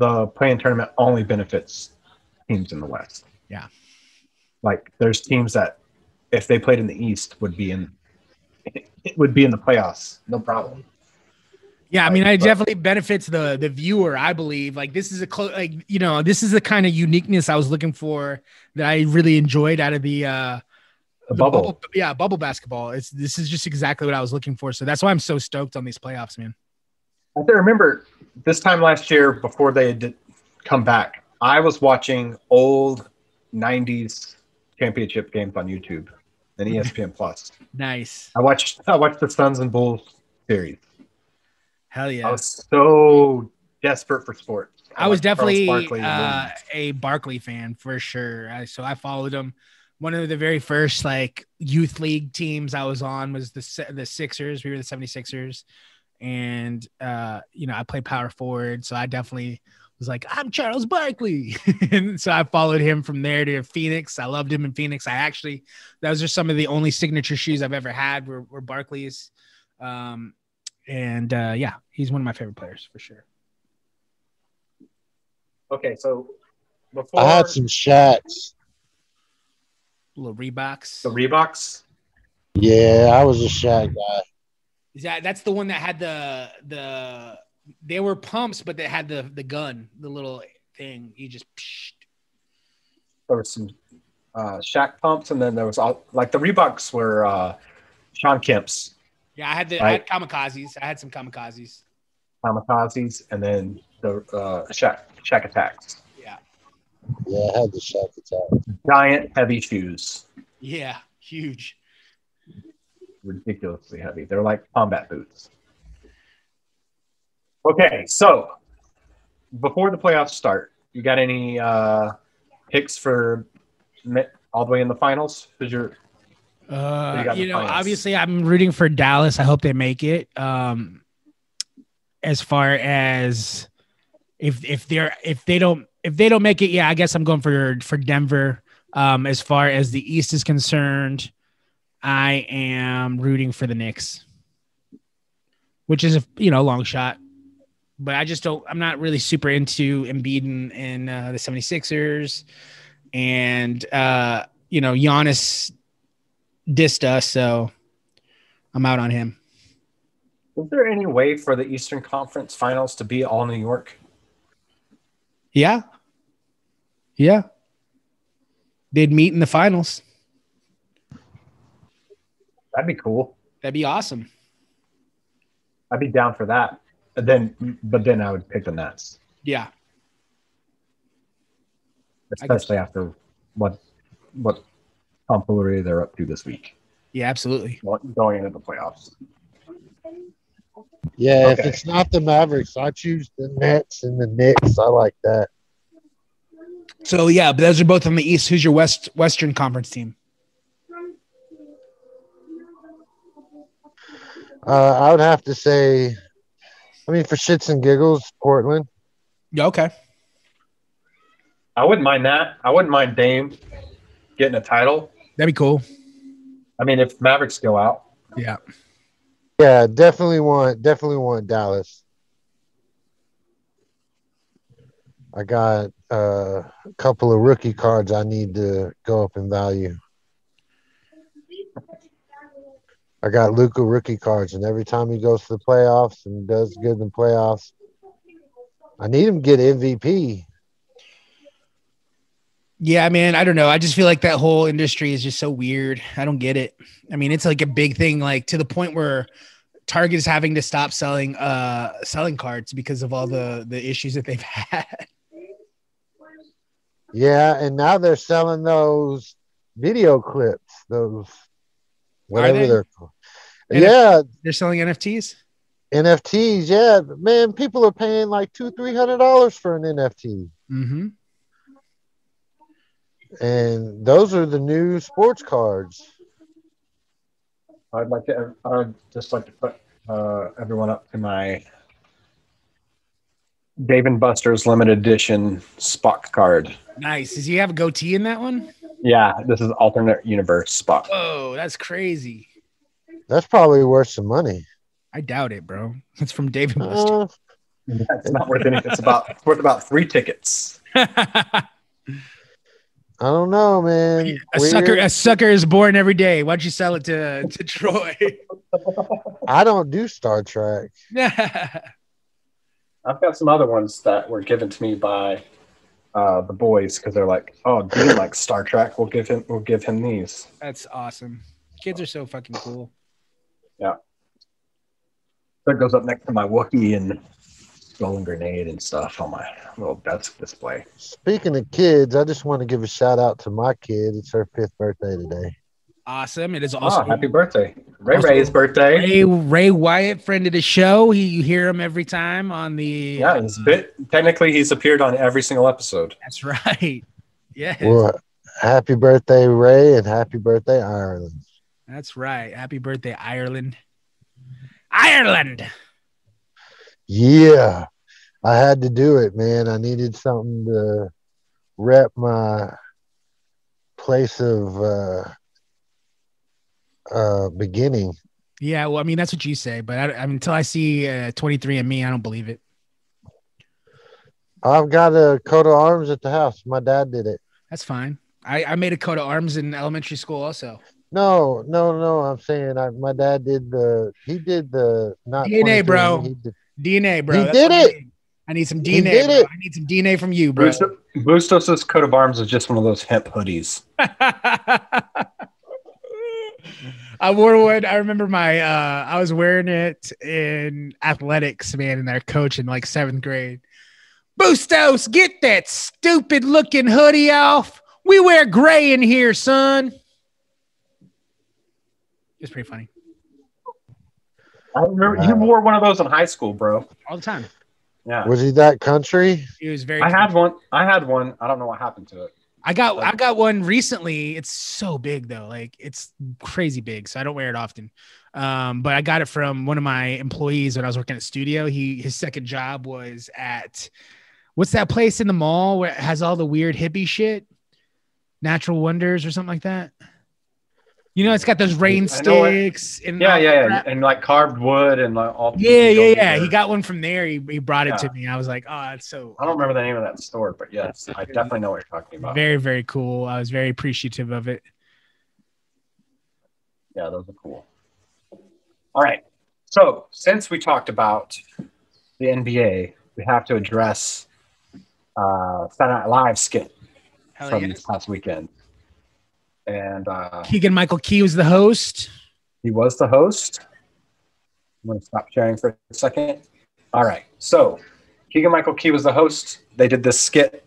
the play-in tournament only benefits teams in the West. Yeah. Like there's teams that if they played in the East would be in it would be in the playoffs, no problem. Yeah, I mean, it definitely benefits the the viewer. I believe like this is a close, like you know, this is the kind of uniqueness I was looking for that I really enjoyed out of the uh The, bubble. Yeah, bubble basketball. It's this is just exactly what I was looking for. So that's why I'm so stoked on these playoffs, man. I remember this time last year before they had come back, I was watching old 90s championship games on YouTube and ESPN Plus. Nice, I watched I watched the Suns and Bulls series. hell yeah. I was so desperate for sports. I was definitely Barkley uh, a Barkley fan for sure. I, so I followed him. One of the very first like youth league teams I was on was the the Sixers. We were the 76ers. And uh, you know, I play power forward, so I definitely was like, I'm Charles Barkley. and so I followed him from there to Phoenix. I loved him in Phoenix. I actually those are some of the only signature shoes I've ever had were, were Barkley's. Um, and uh, yeah, he's one of my favorite players for sure. Okay, so before I had some Shaqs. Little Reeboks. the Reeboks, Yeah, I was a Shaq guy. Is that that's the one that had the the they were pumps, but they had the the gun, the little thing. You just psh, There was some uh, Shaq pumps, and then there was all like the Reeboks were uh, Shawn Kemp's yeah. I had the I had kamikazes. I had some kamikazes. kamikazes, and then the uh, shack Shaq attacks. Yeah, Yeah, I had the Shaq attack. Giant heavy shoes, yeah, huge. Ridiculously heavy. They're like combat boots. Okay, so before the playoffs start, you got any uh, picks for all the way in the finals? Who's your Uh, you you know, finals? obviously, I'm rooting for Dallas. I hope they make it. Um, as far as if if they're if they don't if they don't make it, yeah, I guess I'm going for for Denver. Um, as far as the East is concerned, I am rooting for the Knicks, which is a you know long shot. But I just don't. I'm not really super into Embiid and, and uh, the 76ers, and uh, you know Giannis dissed us, so I'm out on him. Is there any way for the Eastern Conference Finals to be all New York? Yeah. Yeah. They'd meet in the finals. That'd be cool. That'd be awesome. I'd be down for that. But then, but then I would pick the Nets, Yeah. especially after what what tomfoolery they're up to this week, Yeah, absolutely. going into the playoffs. Yeah, if it's not the Mavericks, I choose the Nets and the Knicks. I like that. So yeah, but those are both on the East. Who's your West Western Conference team? Uh, I would have to say, I mean, for shits and giggles, Portland. Yeah, okay. I wouldn't mind that. I wouldn't mind Dame getting a title. That'd be cool. I mean, if Mavericks go out, Yeah. Yeah, definitely want, definitely want Dallas. I got uh, a couple of rookie cards I need to go up in value. I got Luka rookie cards, and every time he goes to the playoffs and does good in the playoffs, I need him to get MVP. Yeah, man. I don't know. I just feel like that whole industry is just so weird. I don't get it. I mean, it's like a big thing, like to the point where Target is having to stop selling uh selling cards because of all the the issues that they've had. Yeah, and now they're selling those video clips, those whatever they? they're called. NF- Yeah, They're selling NFTs. NFTs. Yeah, man, people are paying like two, three hundred dollars for an NFT, Mm-hmm. and those are the new sports cards. I'd like to. I'd just like to put uh, everyone up to my Dave and Buster's limited edition Spock card. Nice. Does he have a goatee in that one? Yeah, this is alternate universe Spock. Whoa, that's crazy. That's probably worth some money. I doubt it, bro. It's from David Buster. Uh, It's not worth anything. It's about it's worth about three tickets. I don't know, man. a sucker, a sucker is born every day. Why'd you sell it to to Troy? I don't do Star Trek. I've got some other ones that were given to me by uh, the boys because they're like, "Oh, Dean likes Star Trek. We'll give him. We'll give him these." that's awesome. Kids are so fucking cool. Yeah. That goes up next to my Wookiee and Golden Grenade and stuff on my little desk display. Speaking of kids, I just want to give a shout out to my kid. It's her fifth birthday today. Awesome. It is awesome. oh, happy birthday, Ray Also- Ray's birthday. Ray Ray Wyatt, friend of the show. He you hear him every time on the. Yeah, he's a bit. Technically, he's appeared on every single episode. That's right. Yes, Well, happy birthday, Ray, and happy birthday, Ireland. that's right. Happy birthday, Ireland. Ireland. Yeah, I had to do it, man. I needed something to rep my place of uh, uh, beginning. Yeah, well, I mean that's what you say, but I, I mean, until I see uh, 23 and me, I don't believe it. I've got a coat of arms at the house. My dad did it. That's fine. I, I made a coat of arms in elementary school also. No, no, no. I'm saying I, my dad did the. He did the not DNA, bro. He did, DNA, bro. He That's did I it. need. I need some DNA. did it. I need some DNA from you, bro. Bustos- Bustos' coat of arms is just one of those hemp hoodies. I wore one. I remember my uh I was wearing it in athletics, man, in their coach in like seventh grade. Bustos, get that stupid looking hoodie off. We wear gray in here, son. It's pretty funny. I remember you wore one of those in high school, bro. All the time. Yeah. was he that country? He was very I had one. I had one. I don't know what happened to it. I got I got one recently. It's so big though, like it's crazy big. So I don't wear it often. Um, but I got it from one of my employees when I was working at studio. He his second job was at what's that place in the mall where it has all the weird hippie shit, Natural Wonders or something like that. You know, it's got those rain I know it. sticks and Yeah, yeah, yeah. crap. And like carved wood and like all. Yeah, yeah, yeah. He got one from there. He, he brought it to Yeah. me. I was like, oh, it's so I don't remember the name of that store, but yes, I definitely know what you're talking about. very, very cool. I was very appreciative of it. Yeah, those are cool. All right. So since we talked about the NBA, we have to address uh, Saturday Night Live skit Hell from yes. this past weekend. And uh, Keegan Michael Key was the host. he was the host. I'm going to stop sharing for a second. All right. So Keegan Michael Key was the host. They did this skit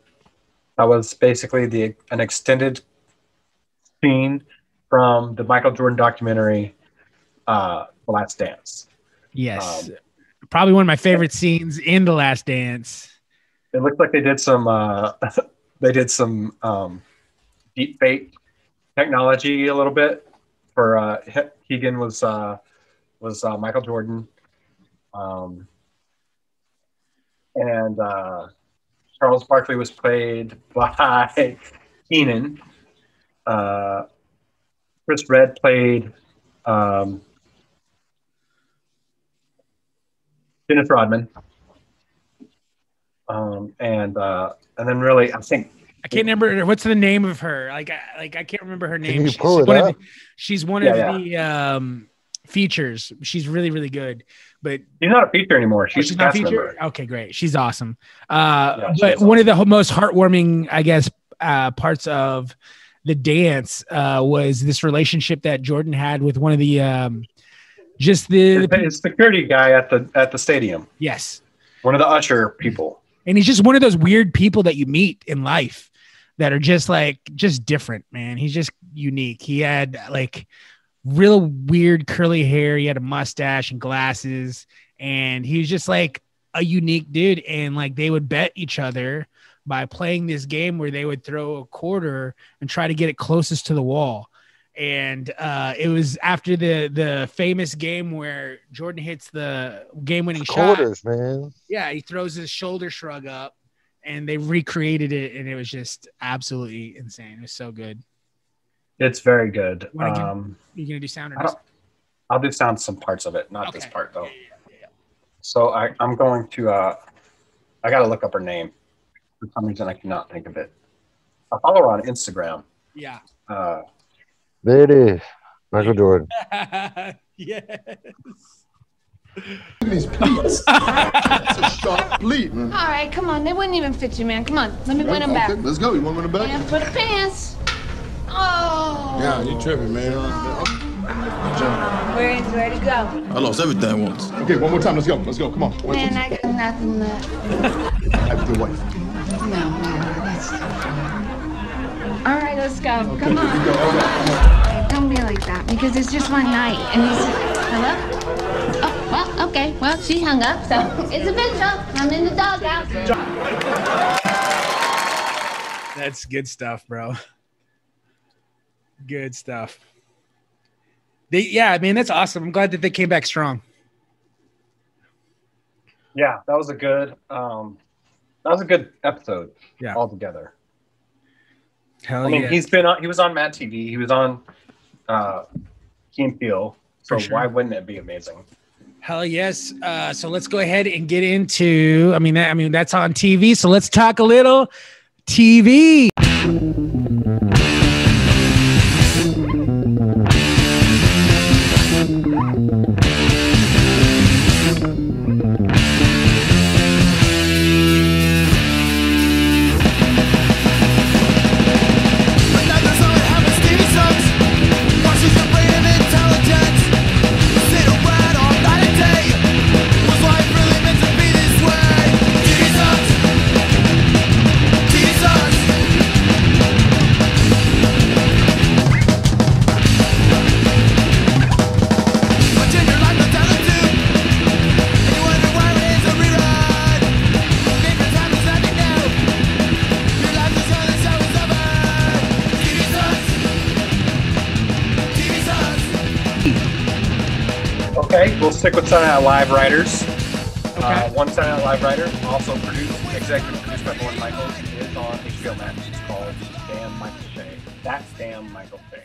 that was basically the an extended scene from the Michael Jordan documentary, uh, The Last Dance. Yes. Um, Probably one of my favorite scenes in The Last Dance. It looked like they did some uh, they did some um, deep fake technology a little bit for uh, Keegan was uh, was uh, Michael Jordan, um, and uh, Charles Barkley was played by Kenan. Uh, Chris Redd played um, Dennis Rodman. Um, and uh, and then really, I think I can't remember what's the name of her. Like, I, like I can't remember her name. you she's pull it one of the, she's one Yeah, of yeah. the um, features. She's really, really good. But she's not a feature anymore. oh, She's, she's a not cast featured. member. Okay, great. She's awesome. Uh, Yeah, she but is one of the most heartwarming, I guess, uh, parts of the dance uh, was this relationship that Jordan had with one of the um, just the, It's the security guy at the at the stadium. yes One of the usher people. and he's just one of those weird people that you meet in life that are just like just different man. He's just unique. He had like real weird curly hair. He had a mustache and glasses and he was just like a unique dude. And like they would bet each other by playing this game where they would throw a quarter and try to get it closest to the wall. And uh, it was after the the famous game where Jordan hits the game-winning shot. Quarters, man. Yeah, he throws his shoulder shrug up, and they recreated it, and it was just absolutely insane. It was so good. It's very good. Wanna give- Um, You gonna do sound or I just? don't, I'll do sound some parts of it, not this part though. Yeah, yeah, yeah. So I, I'm going to. Uh, I got to look up her name. For some reason, I cannot think of it. I follow her on Instagram. Yeah. Uh, There it is. Michael Jordan. yes. These pleats. That's a sharp pleat. All right, come on. They wouldn't even fit you, man. Come on. Let me win them back. Let's go. You want to win it back? And for the pants. Oh. Yeah, you tripping, man. Where is where to go? I lost everything once. Okay, one more time. Let's go. Let's go. Come on. One, Man, two, I got nothing left. I Have your wife. No, no, That's... All right, let's go. Come on. Hey, don't be like that because it's just one night. And he's. Hello? Oh, well, okay. Well, she hung up, so it's official. I'm in the doghouse. That's good stuff, bro. Good stuff. They, yeah, mean that's awesome. I'm glad that they came back strong. yeah, that was a good. Um, that was a good episode. Yeah. Altogether. Hell I mean, yeah. he's been on. He was on Mad TV. He was on uh, Key and Peele. So For sure. why wouldn't it be amazing? Hell yes. Uh, so let's go ahead and get into. I mean, I mean that's on TV. So let's talk a little TV. Stick with Saturday Night Live writers. Okay. Uh, one Saturday Night Live writer, also produced, executive produced by Lorne Michaels, is on HBO Max. It's called Damn Michael Che. That's Damn Michael Che.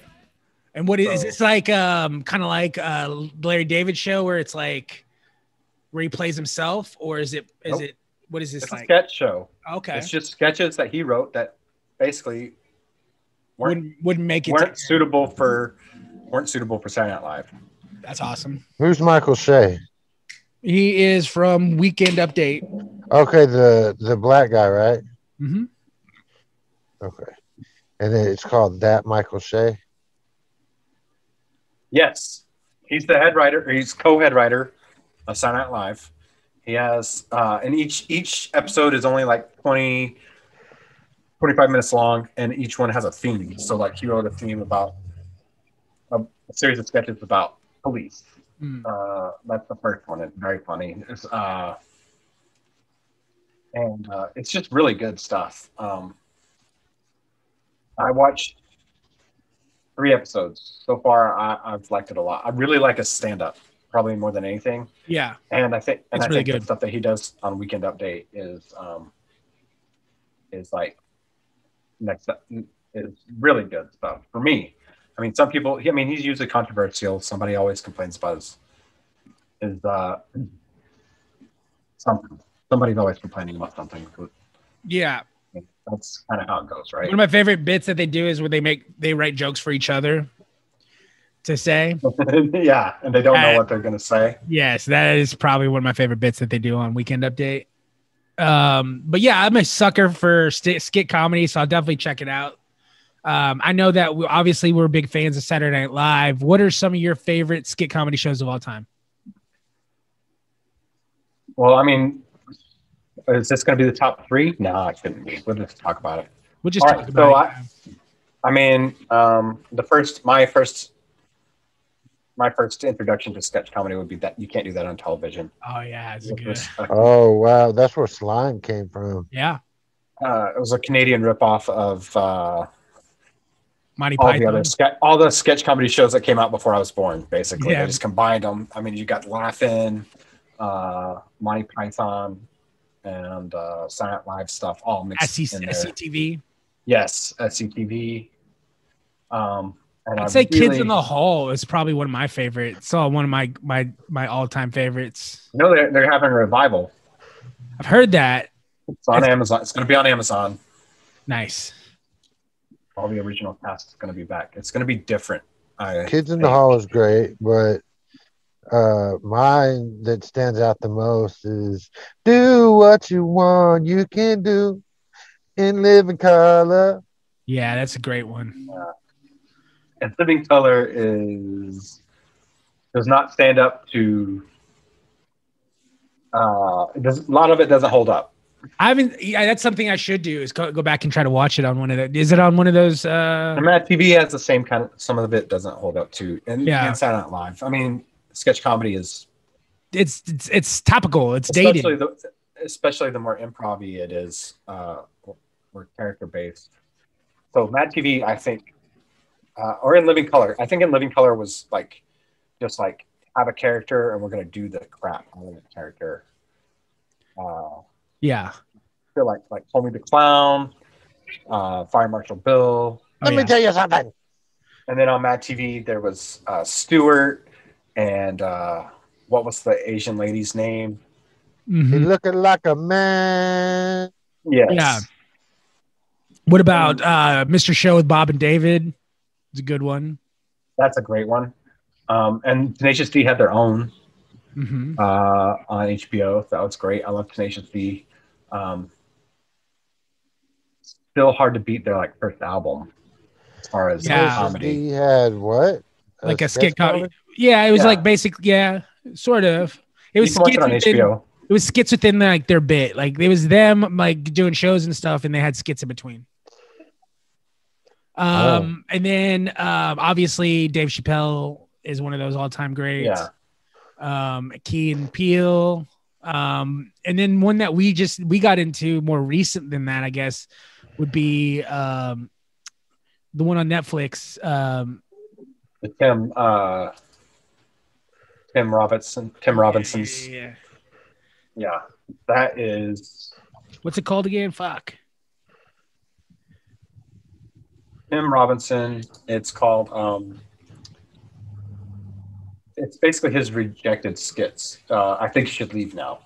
And what is, is this like? Um, kind of like uh, Larry David show where it's like where he plays himself, or is it? Is Nope. it? What is this It's a like? sketch show. Okay. It's just sketches that he wrote that basically weren't, Wouldn't wouldn't make it. weren't to- suitable for weren't suitable for Saturday Night Live. That's awesome. Who's Michael Che? He is from Weekend Update. Okay, the the black guy, right? Mm-hmm. Okay, and then it's called that Michael Che. Yes, he's the head writer. or He's co-head writer of Saturday Night Live. He has, uh, and each each episode is only like 20, 25 minutes long, and each one has a theme. So, like, he wrote a theme about a, a series of sketches about police. Mm. Uh, that's the first one. It's very funny. It's, uh, and uh, it's just really good stuff. Um, I watched three episodes so far. I, I've liked it a lot. I really like his stand-up, probably more than anything. Yeah. And I think, and It's I really think the good. stuff that he does on Weekend Update is, um, is like next up is really good stuff for me. I mean, some people. I mean, he's usually controversial. Somebody always complains about his, his uh, something. Somebody's always complaining about something. Yeah. That's kind of how it goes, right? One of my favorite bits that they do is where they make they write jokes for each other to say. yeah, and they don't know what they're gonna say. Yes, that is probably one of my favorite bits that they do on Weekend Update. Um, but yeah, I'm a sucker for st- skit comedy, so I'll definitely check it out. Um, I know that we, obviously we're big fans of Saturday Night Live. What are some of your favorite skit comedy shows of all time? Well, I mean, is this going to be the top three? No, I shouldn't be. We'll just talk about it. We'll just All talk right, about so it. I, I mean, um, the first, my first, my first introduction to sketch comedy would be that you can't do that on television. oh yeah, it's It good. was, a, Oh wow, that's where slime came from. Yeah, uh, it was a Canadian ripoff of uh, Monty all the Python. other ske- all the sketch comedy shows that came out before I was born. Basically, Yeah. they just combined them. I mean, you got Laughing, uh, Monty Python, and uh, Silent Live stuff all mixed SC- in there. SCTV. Yes, SCTV. Um, and I'd I say Kids in the Hall is probably one of my favorites. So one of my my my all time favorites. No, they're, they're having a revival. I've heard that. It's on Amazon. It's going to be on Amazon. Nice. All the original cast is going to be back. It's going to be different. I Kids in the think. Hall is great, but uh mine that stands out the most is do what you want, you can do and live in color. Yeah, that's a great one. In Living Color is does not stand up to. Uh, it does, a lot of it doesn't hold up. I haven't. Yeah, that's something I should do is go, go back and try to watch it on one of the. Is it on one of those? uh Mad TV has the same kind of. Some of it doesn't hold up too. And Yeah. and Saturday Night Live. I mean, sketch comedy is It's it's it's topical. It's especially dated. the especially the more improv it is uh or character based so mad tv i think uh, or in living color i think in living color was like just like have a character and we're going to do the crap out of the character uh Yeah. I feel like like homie the clown uh fire marshal bill Oh, Let yeah. me tell you something. and then on mad tv there was uh stewart and uh what was the asian lady's name Mhm. He looking like a man. yes Yeah. What about uh Mr. Show with Bob and David? It's a good one. That's a great one. Um, and Tenacious D had their own hmm uh, on HBO. That was great. I love Tenacious D. Um, still hard to beat their like first album as far as Yeah. comedy. He had what? Like a skit comedy. Yeah, it was Yeah. like basically Yeah, sort of. It was can skits it within, HBO. It was skits within like their bit. Like it was them like doing shows and stuff, and they had skits in between. Um, and then um, obviously Dave Chappelle is one of those all-time greats. Yeah. Um, Key and Peele. Um, and then one that we just we got into more recent than that, I guess, would be um the one on Netflix. Um, Tim, uh, Tim Robinson. Tim Robinson's. Yeah, yeah, that is What's it called again? Fuck. Tim Robinson. It's called. um It's basically his rejected skits. Uh, I think you should leave now.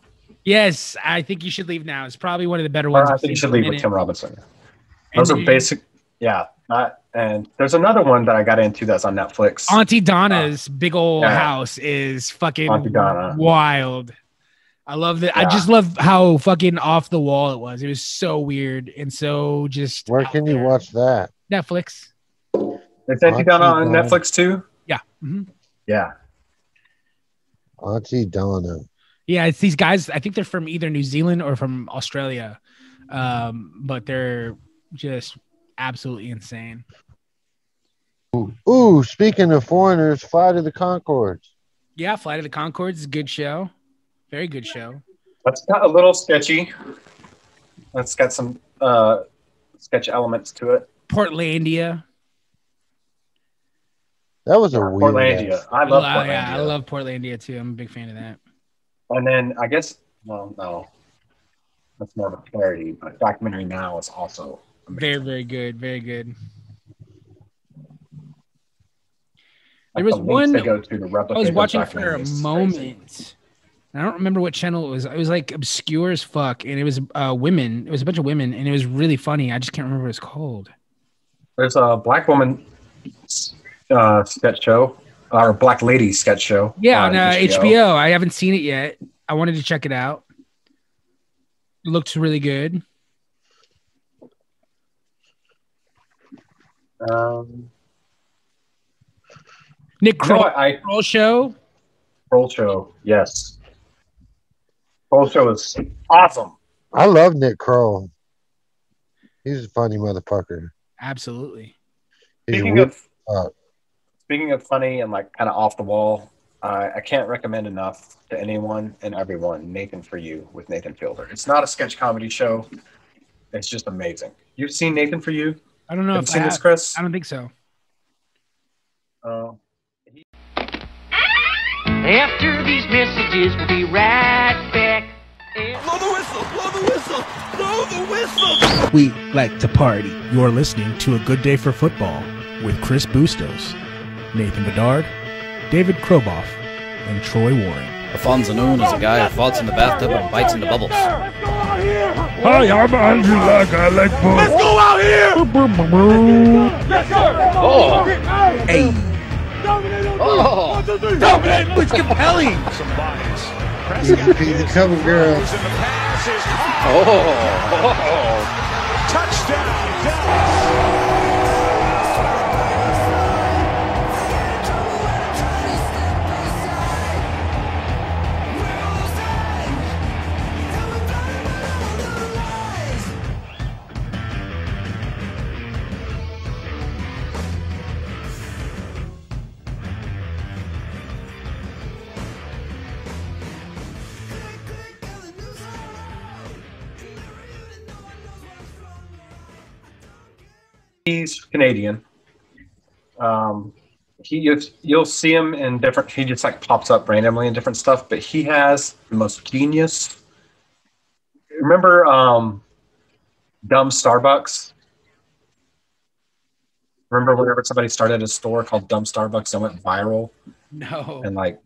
Yes, I think you should leave now. It's probably one of the better ones. I I've think you should leave with minute. Tim Robinson. And Those are then basic. Yeah, that, and there's another one that I got into that's on Netflix. Aunty Donna's big old yeah. house is fucking Aunty Donna. wild. I love that. I just love how fucking off the wall it was. It was so weird and so just Where out can you watch that? Netflix. Is Aunty Donna on Donna. Netflix too? Yeah. Mhm. Yeah. Aunty Donna. Yeah, it's these guys. I think they're from either New Zealand or from Australia, um, but they're just absolutely insane. Ooh, speaking of foreigners, Flight of the Conchords. Yeah, Flight of the Conchords is a good show, very good show. That's got a little sketchy. That's got some uh, sketch elements to it. Portlandia. That was a weird. Portlandia. ass- I love Oh, Portlandia. yeah, I love Portlandia too. I'm a big fan of that. And then I guess, well, no, that's more of a parody. But documentary now is also Very, amazing. very good. Very good. Like there was the one- go to to I was watching for a documentaries is crazy. moment. I don't remember what channel it was. It was like obscure as fuck, and it was uh women. It was a bunch of women, and it was really funny. I just can't remember what it's called. There's a black woman uh, sketch show or black lady sketch show. Yeah, on uh, HBO. I haven't seen it yet. I wanted to check it out. It looks really good. Um, Nick you Kroll. I Kroll show. Kroll Show, yes. Kroll Show is awesome. I love Nick Kroll. He's a funny motherfucker. Absolutely. He's Speaking weird. of Uh, speaking of funny and like kind of off the wall, I I can't recommend enough to anyone and everyone. Nathan for you with Nathan Fielder. It's not a sketch comedy show. It's just amazing. You've seen Nathan for you? I don't know Have if you I, seen this. Chris? I don't think so. Uh, After these messages, we'll be right back. Blow the whistle! Blow the whistle! Blow the whistle! We like to party. You're listening to A Good Day for Football with Chris Bustos, Nathan Bedard, David Kroboff, and Troy Warren. Alfonso Noon is a guy who falls in the bathtub and bites into bubbles. Hi, I'm Andrew Luck. I like both. Let's go out here! Yes, Oh! Hey, Oh! dominate with compelling. you can be the cover girl. Oh! he's Canadian. Um, he you'll, you'll see him in different. He just like pops up randomly in different stuff, but he has the most genius. Remember, um, dumb Starbucks. Remember whenever somebody started a store called Dumb Starbucks and went viral, No. and like,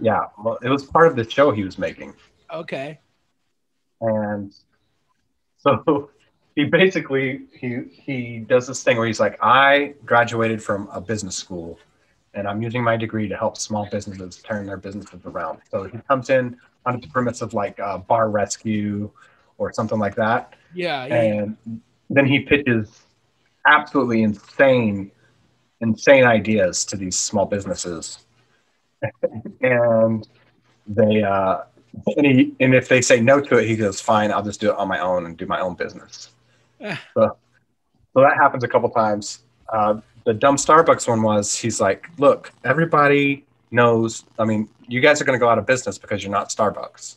yeah, well, it was part of the show he was making. Okay. and so he basically he he does this thing where he's like i graduated from a business school and i'm using my degree to help small businesses turn their businesses around so he comes in on the premise of like a bar rescue or something like that Yeah. Yeah. and then he pitches absolutely insane insane ideas to these small businesses and they uh and he and if they say no to it he goes fine i'll just do it on my own and do my own business. so, so that happens a couple times uh the dumb starbucks one was he's like look everybody knows i mean you guys are going to go out of business because you're not starbucks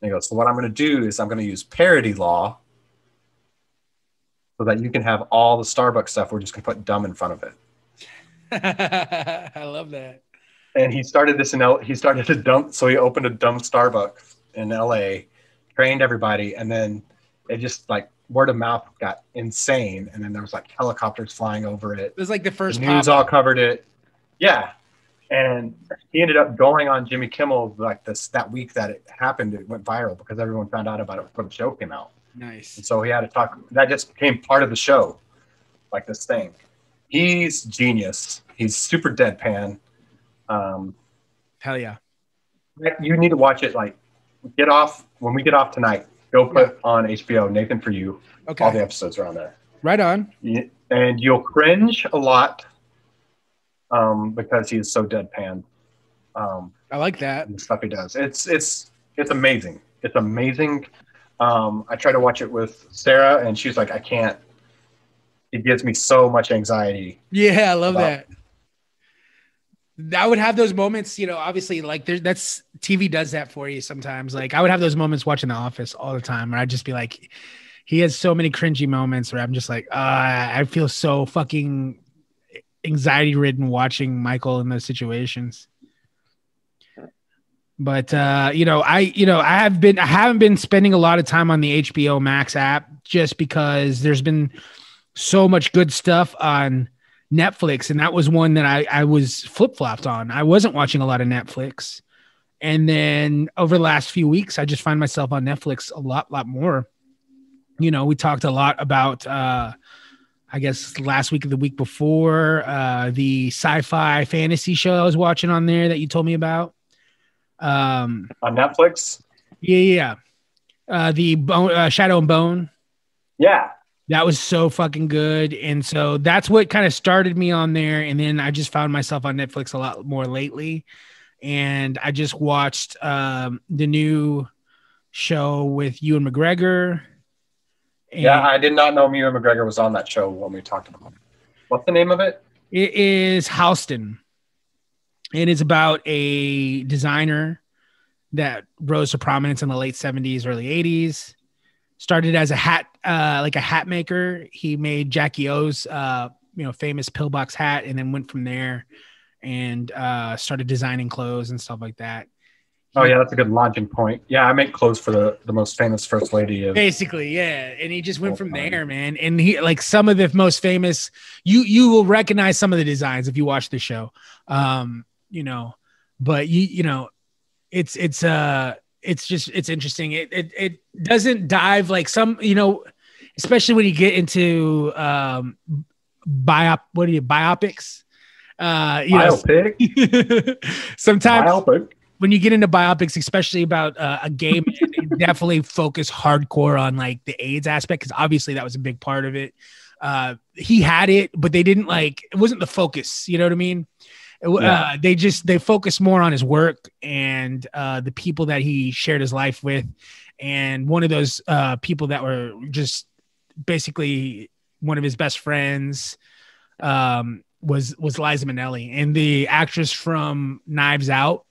and he goes so what i'm going to do is i'm going to use parity law so that you can have all the starbucks stuff we're just going to put dumb in front of it I love that. and he started this in L. He started a dump, so he opened a dumb Starbucks in L.A., trained everybody, and then it just like word of mouth got insane, and then there was like helicopters flying over it. It was like the first the news pop- all covered it. Yeah, and he ended up going on Jimmy Kimmel like this that week that it happened. It went viral because everyone found out about it before the show came out. Nice. And so he had to talk. That just became part of the show, like this thing. He's genius. He's super deadpan. Um, Hell yeah. you need to watch it. Like, get off when we get off tonight. Go put on HBO Nathan for you. Okay. All the episodes are on there, Right on. And you'll cringe a lot um, because he is so deadpan. Um, I like that. and the stuff he does. It's it's it's amazing. It's amazing. Um, I try to watch it with Sarah, and she's like, I can't. It gives me so much anxiety. Yeah, I love About- that. I would have those moments, you know, obviously like there's that's TV does that for you sometimes. Like I would have those moments watching The Office all the time where I'd just be like, he has so many cringy moments where I'm just like, uh, I feel so fucking anxiety ridden watching Michael in those situations. But uh, you know, I you know, I have been I haven't been spending a lot of time on the HBO Max app just because there's been so much good stuff on Netflix, and that was one that I I was flip flopped on. I wasn't watching a lot of Netflix, and then over the last few weeks, I just find myself on Netflix a lot lot more. You know, we talked a lot about. uh I guess last week or the week before, uh, the sci-fi fantasy show I was watching on there that you told me about. Um, On Netflix, yeah, yeah, yeah. Uh, the bone, uh, Shadow and Bone. yeah, That was so fucking good. And so that's what kind of started me on there. And then I just found myself on Netflix a lot more lately. And I just watched um, the new show with Ewan McGregor. And yeah. I did not know Ewan McGregor was on that show when we talked about it. What's the name of it? It is Halston. And it's about a designer that rose to prominence in the late 70s, early 80s. Started as a hat, uh, like a hat maker. He made Jackie O's, uh, you know, famous pillbox hat, and then went from there and uh, started designing clothes and stuff like that. Oh yeah, that's a good launching point. Yeah, I make clothes for the, the most famous first lady of Basically, yeah. And he just went from there, man. And he like some of the most famous, you you will recognize some of the designs if you watch the show. Um, you know, but you you know, it's it's uh it's just it's interesting. It it it doesn't dive like some, you know, especially when you get into um biop what are you biopics? Uh you know, sometimes Biopic. when you get into biopics, especially about uh, a game, definitely focus hardcore on like the AIDS aspect because obviously that was a big part of it. Uh, he had it, but they didn't like it wasn't the focus. You know what I mean? It w- Yeah. Uh, they just they focus more on his work and uh, the people that he shared his life with, and one of those uh, people that were just basically one of his best friends um, was was Liza Minnelli, and the actress from Knives Out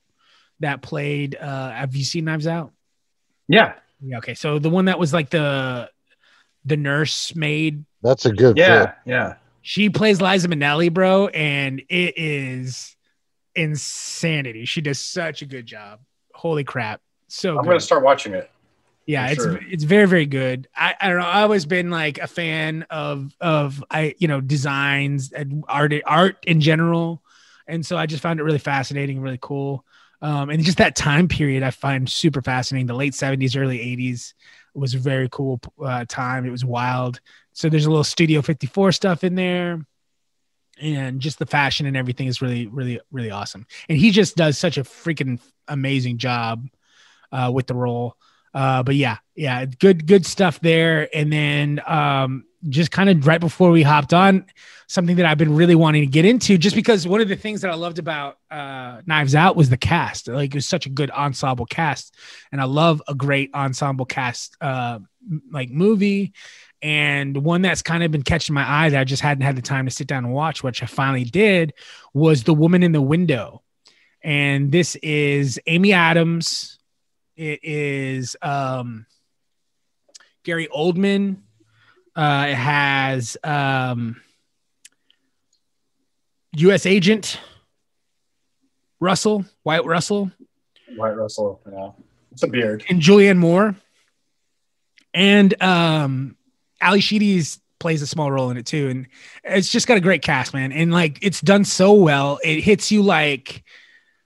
that played. Uh, have you seen Knives Out? Yeah. Yeah. Okay. So the one that was like the the nurse maid. That's a good Yeah, fit. yeah. She plays Liza Minnelli, bro, and it is insanity. She does such a good job. Holy crap! So I'm good. gonna start watching it. yeah it's sure. it's very very good I, I don't know i've always been like a fan of of i you know designs and art art in general and so i just found it really fascinating really cool um and just that time period i find super fascinating the late 70s early 80s was a very cool uh, time it was wild so there's a little studio 54 stuff in there and just the fashion and everything is really really really awesome and he just does such a freaking amazing job uh, with the role uh, but yeah, yeah, good, good stuff there. And then um, just kind of right before we hopped on, something that I've been really wanting to get into, just because one of the things that I loved about uh, Knives Out was the cast. Like it was such a good ensemble cast, and I love a great ensemble cast uh, like movie. And one that's kind of been catching my eye that I just hadn't had the time to sit down and watch, which I finally did, was The Woman in the Window. And this is Amy Adams. It is um, Gary Oldman. Uh, it has um, U.S. Agent Russell, Wyatt Russell, Wyatt Russell. Yeah, it's a beard. and Julianne Moore, and um, Ally Sheedy's plays a small role in it too, and it's just got a great cast, man. And like it's done so well, it hits you like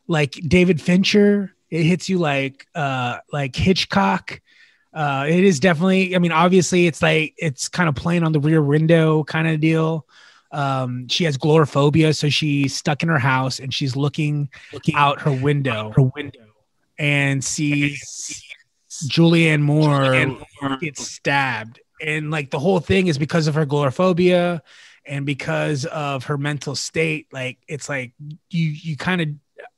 like David Fincher. It hits you like uh like Hitchcock. Uh, it is definitely. I mean, obviously, it's like it's kind of playing on the rear window kind of deal. Um, she has glorophobia, so she's stuck in her house and she's looking, looking out her window, her window, and sees Julianne Moore get stabbed. And like the whole thing is because of her glorophobia and because of her mental state. Like it's like you you kind of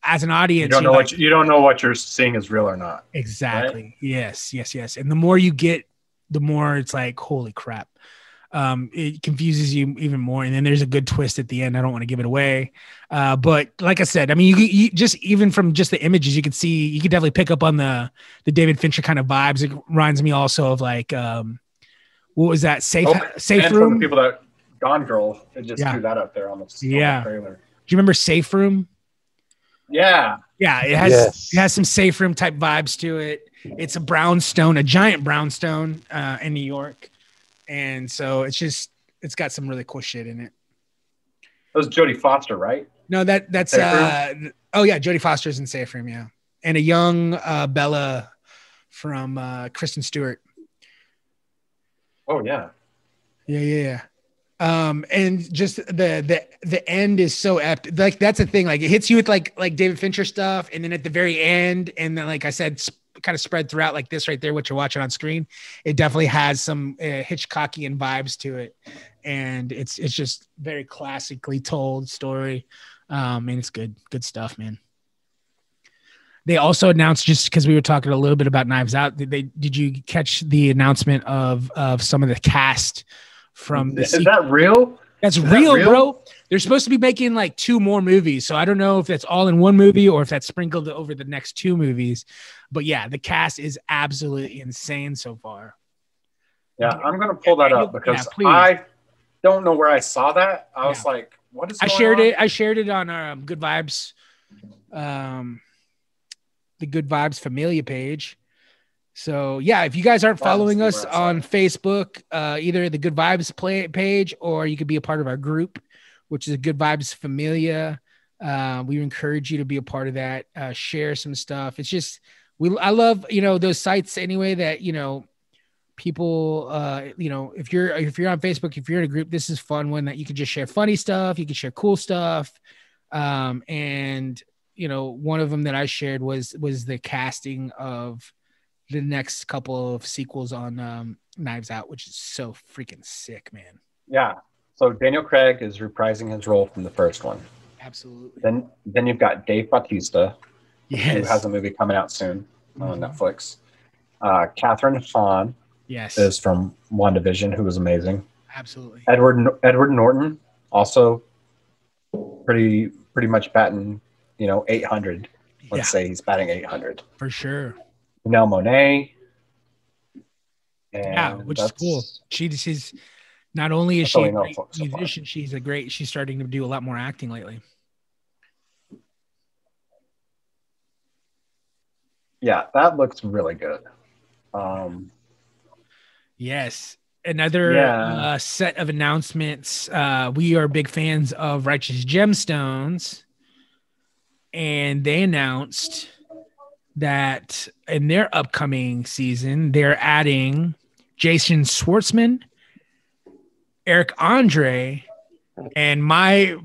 as an audience You don't know you're what you, you don't know what you're seeing is real or not. Exactly. Yes, yes, yes. And the more you get, the more it's like, holy crap. Um, it confuses you even more. And then there's a good twist at the end. I don't want to give it away. Uh, but like I said, I mean, you, you just even from just the images, you could see, you could definitely pick up on the the David Fincher kind of vibes. It reminds me also of like, um, what was that? Safe, Oh, safe and from room. the people that Gone Girl, it just Yeah. threw that up there on the, on the Yeah. trailer. you remember Safe Room? Yeah, Yeah, it has Yes. it has some safe room type vibes to it. It's a brownstone, a giant brownstone uh, in New York, and so it's just it's got some really cool shit in it. that was Jodie Foster, right? No, that that's Safe uh oh yeah, Jodie Foster's in Safe Room, yeah, and a young uh, Bella from uh, Kristen Stewart. Oh yeah. Yeah, yeah, yeah. Um, and just the the the end is so epic. Like that's the thing. Like it hits you with like like David Fincher stuff, and then at the very end, and then like I said, sp- kind of spread throughout like this right there, what you're watching on screen. It definitely has some uh, Hitchcockian vibes to it, and it's it's just very classically told story. Um, and it's good, good stuff, man. They also announced just because we were talking a little bit about Knives Out. Did they? Did you catch the announcement of of some of the cast from the Is sequel? that real? That's Is that real, real? bro. They're supposed to be making like two more movies. So I don't know if that's all in one movie or if that's sprinkled over the next two movies. But yeah, the cast is absolutely insane so far. Yeah, I'm gonna pull that up Yeah, because please. I don't know where I saw that. I was like, what is I shared on? it. I shared it on our um, Good Vibes, um, the Good Vibes Familia page. So yeah, if you guys aren't following us on Facebook, uh, either the Good Vibes play page or you could be a part of our group, which is a Good Vibes Familia. Uh, we encourage you to be a part of that. Uh, share some stuff. It's just we. I love you know those sites anyway that you know people uh you know if you're if you're on facebook if you're in a group this is fun one that you can just share funny stuff you can share cool stuff um and you know one of them that i shared was was the casting of the next couple of sequels on um knives out which is so freaking sick man Yeah. So Daniel Craig is reprising his role from the first one. absolutely Then then you've got Dave Bautista, who has a movie coming out soon on Mhm. Netflix. Uh, Kathryn Hahn yes is from WandaVision, who was amazing. absolutely Edward Edward Norton also pretty pretty much batting, you know, 800. Let's Yeah. say he's batting 800. for sure Janelle Monáe. yeah which is cool she she's not only is she a great so- so far. musician she's a great she's starting to do a lot more acting lately Yeah, that looks really good. Um, Yes. Another Yeah. uh, set of announcements. Uh, we are big fans of Righteous Gemstones, and they announced that in their upcoming season, they're adding Jason Schwartzman, Eric Andre, and my.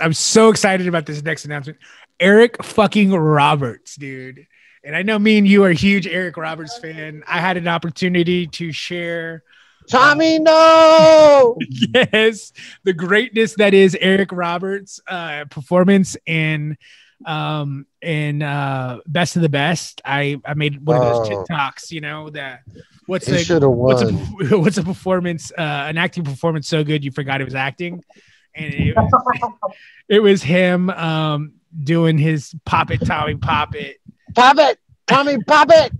I'm so excited about this next announcement. Eric fucking Roberts, dude. And I know me and you are huge Eric Roberts fan. I had an opportunity to share Tommy, no. yes, the greatness that is Eric Roberts' uh, performance in um in uh best of the best. I I made one of those Oh. TikToks, you know, that what's He a what's a what's a performance uh an acting performance so good you forgot it was acting. And it was, it was him um doing his pop it Tommy pop it Pop it, Tommy, pop it.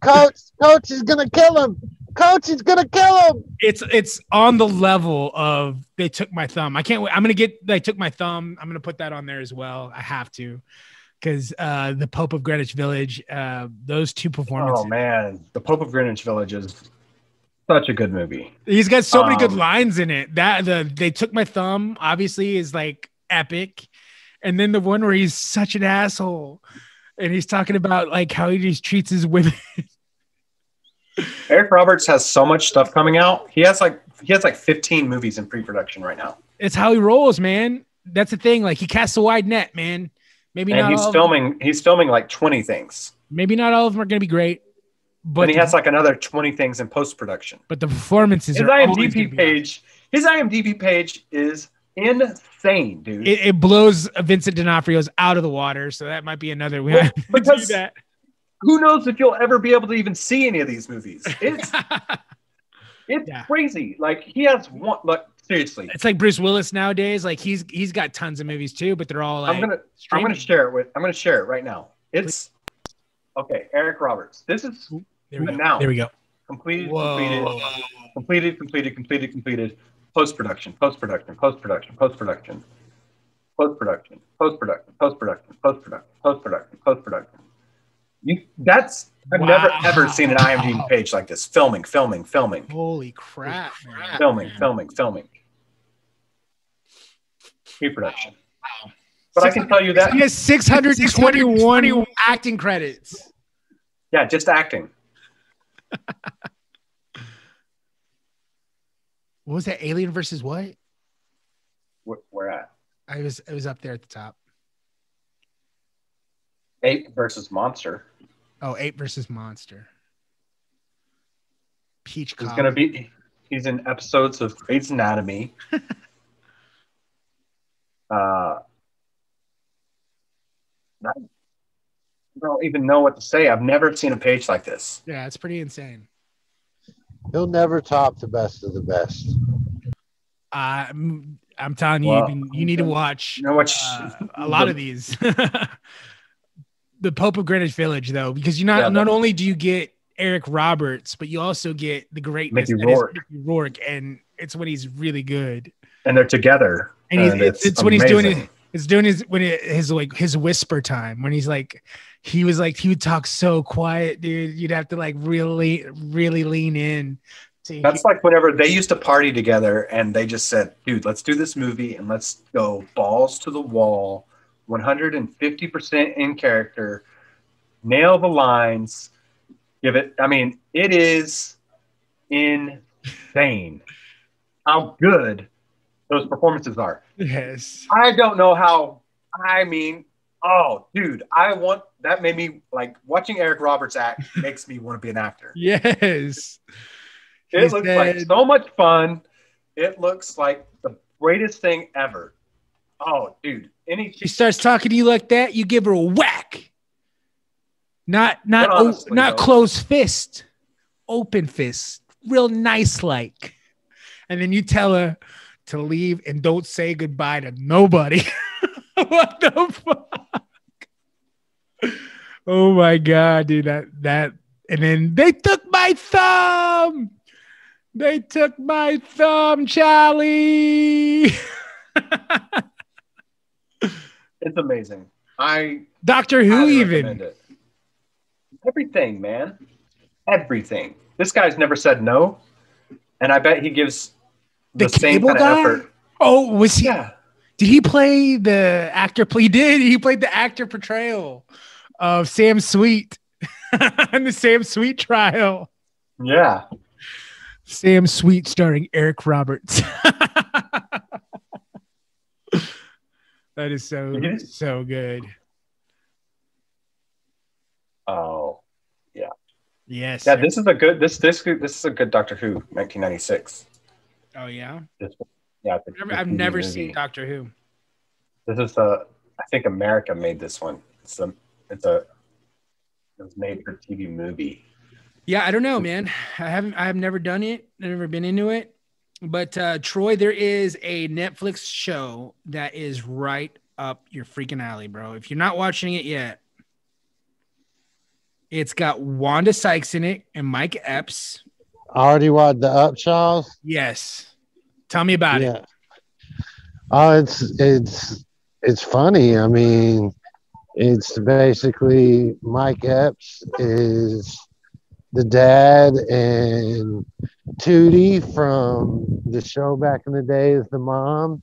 Coach, coach is gonna kill him. Coach, he's gonna kill him. It's it's on the level of they took my thumb. I can't wait. I'm gonna get they took my thumb. I'm gonna put that on there as well. I have to. Because uh the Pope of Greenwich Village, uh those two performances. Oh man, the Pope of Greenwich Village is such a good movie. He's got so many good Um, lines in it. That the they took my thumb obviously is like epic, and then the one where he's such an asshole, and he's talking about like how he just treats his women. Eric Roberts has so much stuff coming out. He has like he has like 15 movies in pre-production right now, It's how he rolls, man. That's the thing. Like he casts a wide net, man. Maybe and not. he's filming. He's filming like 20 things, maybe not all of them are gonna be great, but and he has like another 20 things in post-production. but the performances His IMDb page, his IMDb page is insane, dude. It, it blows Vincent D'Onofrio's out of the water, so that might be another. We have to do that. Who knows if you'll ever be able to even see any of these movies? It's it's Yeah. crazy. Like he has one. Like seriously, It's like Bruce Willis nowadays. Like he's he's got tons of movies too, but they're all like I'm gonna I'm gonna share it with. I'm gonna share it right now. It's okay. Eric Roberts. This is There we go. now There we go. completed, Whoa. completed, completed, completed, completed, completed. Post production, post production, post production, post production, post production, post production, post production, post production, post production, post production. You that's I've never ever seen an IMDb page like this. Filming, filming, filming, Holy crap, man. filming, filming, filming. Pre-production. Wow. But I can tell you that He has 621 acting credits. yeah, just acting. What was that? Alien versus what? Where, where at? I was it was up there at the top. Ape versus monster. Oh, ape versus monster. Peach He's gonna be. He's in episodes of Grey's Anatomy. uh, I don't even know what to say. I've never seen a page like this. Yeah, it's pretty insane. He'll never top the best of the best. Uh, I'm, I'm telling you, Well, you, you need to watch You know what? uh, a lot of these. the Pope of Greenwich Village, though, because you not Yeah, not only do you get Eric Roberts, but you also get the greatness Mickey Rourke. Mickey Rourke, and it's when he's really good. and they're together. And he's, it's, it's when he's doing it. It's doing his when it, his like his whisper time when he's like he was like he would talk so quiet, dude. You'd have to like really really lean in. To That's like whenever they used to party together and they just said, dude, let's do this movie and let's go balls to the wall, 150% in character, nail the lines, give it. I mean, it is insane how good those performances are. yes. I don't know how, I mean, oh, dude, I want that made me like watching Eric Roberts act makes me want to be an actor. Yes. It He's looks like so much fun. It looks like the greatest thing ever. Oh, dude. Any She starts talking to you like that, you give her a whack. Not not honestly, not though- closed fist, open fist, real nice like. And then you tell her to leave and don't say goodbye to nobody. what the fuck? Oh my god, dude, that that and then they took my thumb. They took my thumb, Charlie. it's amazing. I Doctor Who even. it. Everything, man. Everything. This guy's never said no. And I bet he gives the, The same kind of effort. Oh, was he? Yeah. Did he play the actor? He did. He played the actor portrayal of Sam Sweet in the Sam Sweet trial. Yeah. Sam Sweet starring Eric Roberts. that is so Mhm. so good. Oh. Yeah. Yes. Yeah, this is a good this this this is a good Doctor Who, 1996. oh yeah. This. Yeah, Never, good I've never movie. seen Doctor Who. This is a I think America made this one. It's a it's a it was made for TV movie. Yeah, I don't know, man. I haven't. I have never done it. I've never been into it. But uh, Troy, there is a Netflix show that is right up your freaking alley, bro. If you're not watching it yet, it's got Wanda Sykes in it and Mike Epps. already watched the Upshaws. Yes. Tell me about it. Yeah. Oh, it's it's it's funny. I mean, it's basically Mike Epps is the dad and Tootie from the show back in the day is the mom,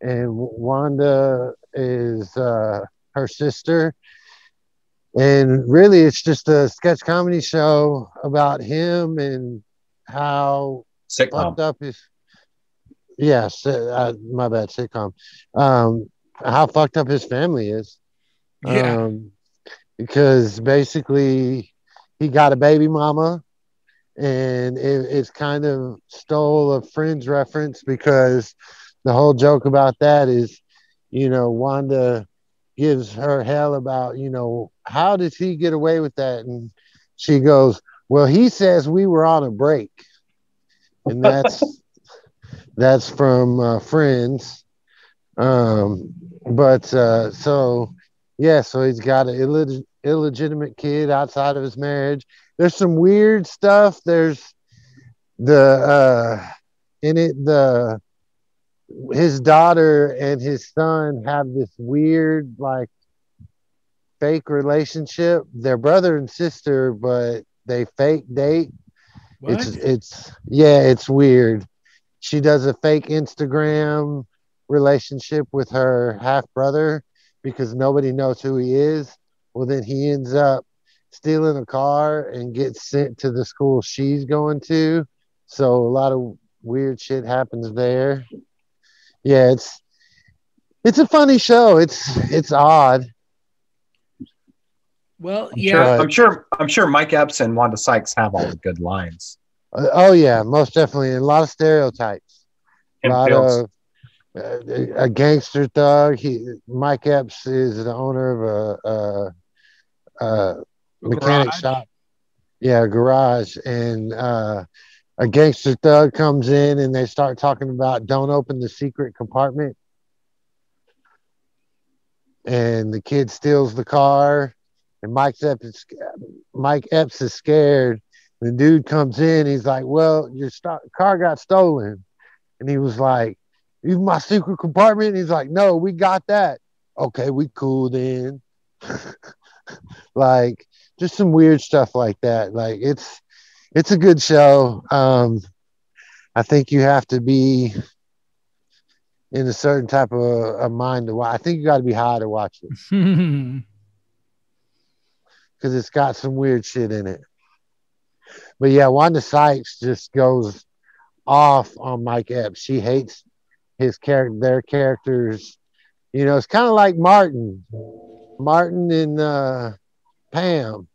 and Wanda is uh, her sister. And really, it's just a sketch comedy show about him and how Sitcom. fucked up his. Yes, uh, my bad, sitcom. Um, how fucked up his family is. Yeah. Um, because basically he got a baby mama and it, it's kind of stole a friend's reference because the whole joke about that is, you know, Wanda gives her hell about, you know, how did he get away with that? And she goes, Well, he says we were on a break. And that's that's from uh, Friends. Um, but uh, so yeah, so he's got an illeg- illegitimate kid outside of his marriage. There's some weird stuff. There's the uh, in it the his daughter and his son have this weird like fake relationship. They're brother and sister, but they fake date. What? It's it's yeah, it's weird. She does a fake Instagram relationship with her half brother because nobody knows who he is. Well, then he ends up stealing a car and gets sent to the school she's going to. So a lot of weird shit happens there. Yeah, it's it's a funny show. It's it's odd. Well, I'm yeah. sure, I'm sure. I'm sure Mike Epps and Wanda Sykes have all the good lines. Uh, oh yeah, most definitely. A lot of stereotypes. A lot Fields. of uh, a gangster thug. He Mike Epps is the owner of a, a, a mechanic garage? shop. Yeah, garage, and uh, a gangster thug comes in and they start talking about don't open the secret compartment. And the kid steals the car, and Mike Epps is, Mike Epps is scared. The dude comes in, he's like, "Well, your sto- car got stolen," and he was like, "You my secret compartment?" he's like, "No, we got that." Okay, we cool then. like just some weird stuff like that. Like it's it's a good show. Um, I think you have to be in a certain type of a mind to watch. I think you got to be high to watch it because it's got some weird shit in it. But yeah, Wanda Sykes just goes off on Mike Epps. She hates his character, their characters. You know, it's kind of like Martin, Martin and uh, Pam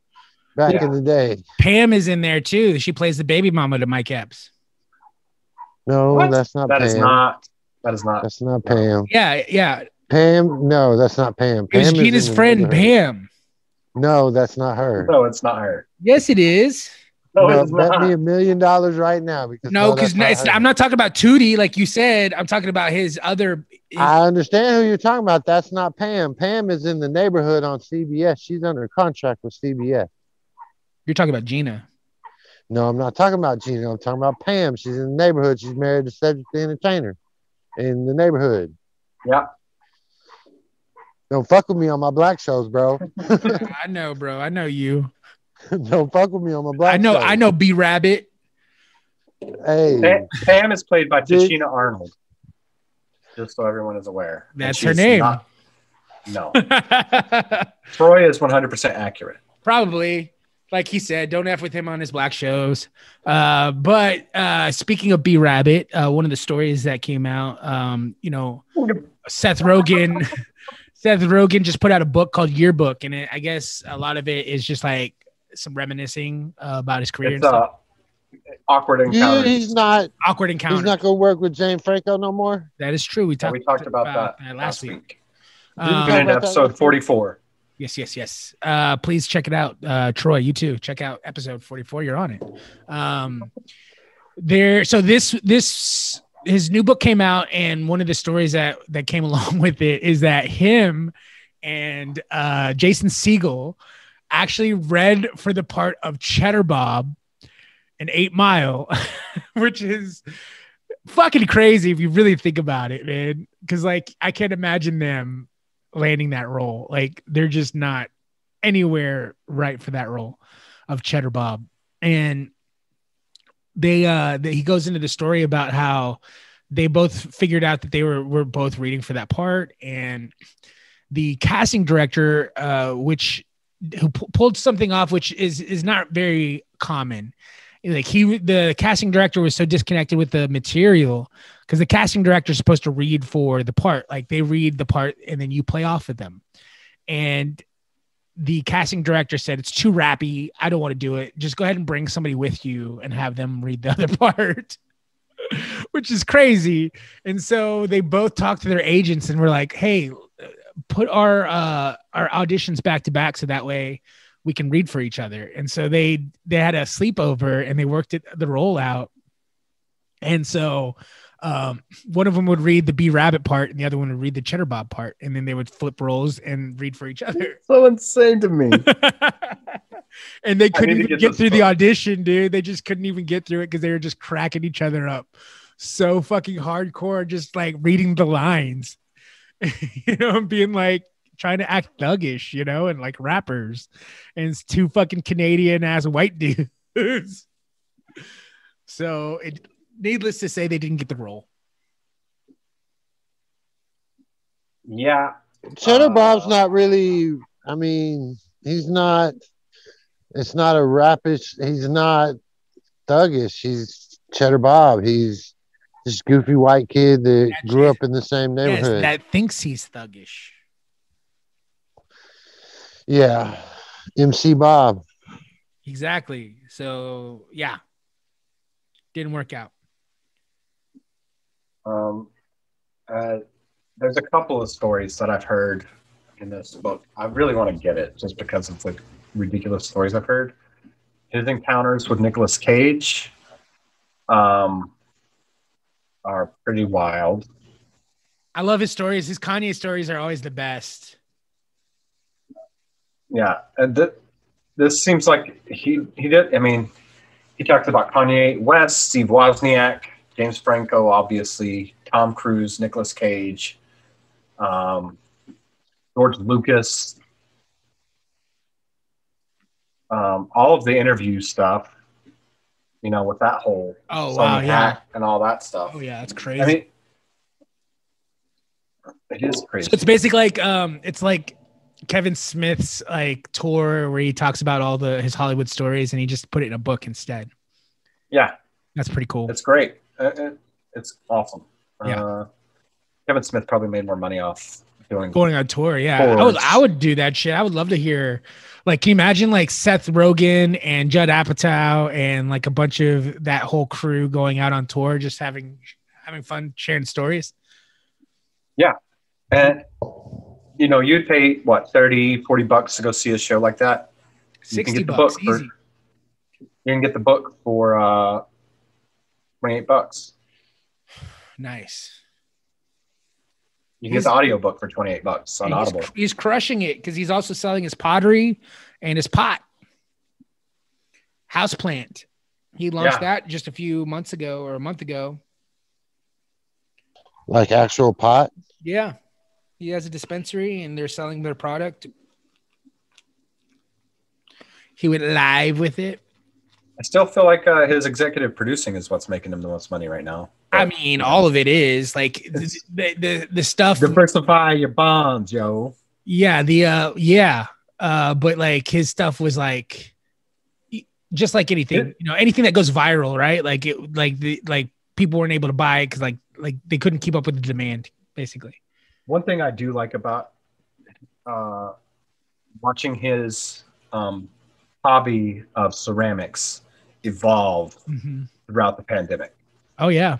back Yeah. in the day. Pam is in there too. She plays the baby mama to Mike Epps. No, What? that's not That Pam. is not. That is not. That's not Pam. Yeah, yeah. Pam, no, that's not Pam. It was Pam is Gina's friend neighborhood. Pam. No, that's not her. No, it's not her. Yes, it is. No, No, it's bet not. me a million dollars right now because No, because not it's her. I'm not talking about Tootie, like you said. I'm talking about his other. I understand who you're talking about. That's not Pam. Pam is in the neighborhood on CBS. She's under contract with CBS. You're talking about Gina. No, I'm not talking about Gina. I'm talking about Pam. She's in the neighborhood. She's married to Cedric the Entertainer in the neighborhood. Yeah. Don't fuck with me on my black shows, bro. I know, bro. I know you. Don't fuck with me on my black I know. shows. I know. B Rabbit. Hey, Pa- Pam is played by Dude. Tichina Arnold. Just so everyone is aware. That's her name. not- no. Troy is 100% accurate. Probably. Like he said, don't f with him on his black shows. Uh, but uh, speaking of B Rabbit, uh, one of the stories that came out, um, you know, Seth Rogen, Seth Rogen just put out a book called Yearbook, and it, I guess a lot of it is just like some reminiscing uh, about his career. It's and uh, stuff. awkward yeah, encounters. he's not. Awkward encounter. He's not gonna work with James Franco no more. that is true. We Yeah, talked. we talked about, about that that last last week. week. Um, in episode 44. Yes, yes, yes. Uh, please check it out. Uh, Troy, you too. Check out episode 44. You're on it. Um, there. So this, this, his new book came out, and one of the stories that that came along with it is that him and uh, Jason Segel actually read for the part of Cheddar Bob an eight mile, which is fucking crazy if you really think about it, man. Because like I can't imagine them landing that role. Like they're just not anywhere right for that role of Cheddar Bob. And they uh they, he goes into the story about how they both figured out that they were were both reading for that part and the casting director uh which who pu- pulled something off which is is not very common like he the casting director was so disconnected with the material because the casting director is supposed to read for the part like they read the part and then you play off of them. And the casting director said it's too rappy. I don't want to do it. Just go ahead and bring somebody with you and have them read the other part. Which is crazy. And so they both talked to their agents and were like hey put our uh our auditions back to back so that way we can read for each other. And so they they had a sleepover and they worked it the role out and so um, one of them would read the B Rabbit part, and the other one would read the Cheddar Bob part, and then they would flip roles and read for each other. So insane to me. and they couldn't even get get this through the audition, dude. They just couldn't even get through it because they were just cracking each other up. So fucking hardcore, just like reading the lines, you know, and being like trying to act thuggish, you know, and like rappers, and it's two fucking Canadian ass white dudes. so it, needless to say, they didn't get the role. Yeah. Cheddar Uh, Bob's not really. I mean, he's not. It's not a rappish. He's not thuggish. He's Cheddar Bob. He's this goofy white kid that grew up in the same Yes, neighborhood. that thinks he's thuggish. yeah, MC Bob. Exactly. So yeah, didn't work out. Um, uh, there's a couple of stories that I've heard in this book. I really want to get it just because of the ridiculous stories I've heard. His encounters with Nicolas Cage um, are pretty wild. I love his stories. His Kanye stories are always the best. Yeah, and th- this seems like he he did. I mean, he talked about Kanye West, Steve Wozniak, James Franco, obviously, Tom Cruise, Nicolas Cage, um, George Lucas, um, all of the interview stuff. You know, with that whole Oh, wow, yeah. and all that stuff. Oh yeah, that's crazy. I mean, it is crazy. So it's basically like um, it's like Kevin Smith's like tour where he talks about all the his Hollywood stories and he just put it in a book instead. yeah, That's pretty cool. That's great. It- it's awesome. Yeah. Uh, Kevin Smith probably made more money off doing Going on tour, yeah. I would I would do that shit. I would love to hear like can you imagine like Seth Rogen and Judd Apatow and like a bunch of that whole crew going out on tour just having having fun sharing stories. Yeah. And, you know, you'd pay what, 30, 40 bucks to go see a show like that? You 60 get the bucks, book for, easy. You can get the book for uh, 28 bucks. Nice. You can get the audio book for 28 bucks on he's, Audible. he's crushing it because he's also selling his pottery and his pot. Houseplant. He launched Yeah. that just a few months ago or a month ago. Like actual pot. Yeah. He has a dispensary and they're selling their product. He went live with it. I still feel like uh, his executive producing is what's making him the most money right now. I mean, all of it is like the the, the, the stuff. Diversify your bonds, yo. Yeah, the uh yeah. Uh but like his stuff was like just like anything, you know, anything that goes viral, right? Like it like the like people weren't able to buy it cuz like like they couldn't keep up with the demand basically. One thing I do like about uh, watching his um, hobby of ceramics evolve Mhm. throughout the pandemic. Oh yeah.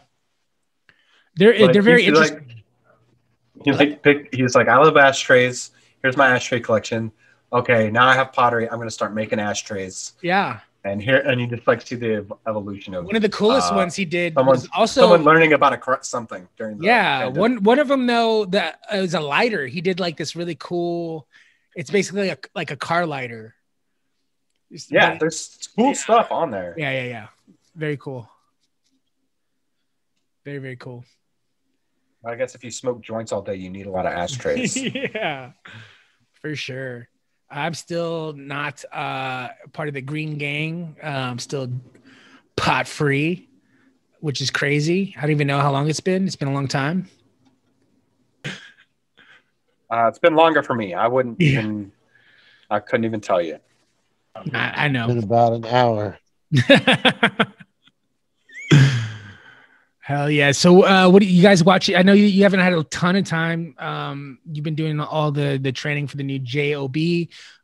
They're Like, they're very he's interesting. Like, he's like, pick, he's like, I love ashtrays. Here's my ashtray collection. Okay, now I have pottery. I'm going to start making ashtrays. yeah. And here, and you just like see the evolution of One of the coolest uh, ones he did Someone, was also someone learning about a something during the yeah pandemic. one one of them though that it was a lighter he did like this really cool it's basically a, like a car lighter Yeah, but- there's cool stuff on there. yeah yeah yeah Very cool. Very very cool. I guess if you smoke joints all day, you need a lot of ashtrays. yeah, for sure. I'm still not uh, part of the Green Gang. Uh, I'm still pot free, which is crazy. I don't even know how long it's been. It's been a long time. Uh, it's been longer for me. I wouldn't Yeah. even. I couldn't even tell you. I, I know. In about an hour. Hell yeah! So, uh, what do you guys watch? I know you, you haven't had a ton of time. Um, you've been doing all the the training for the new job.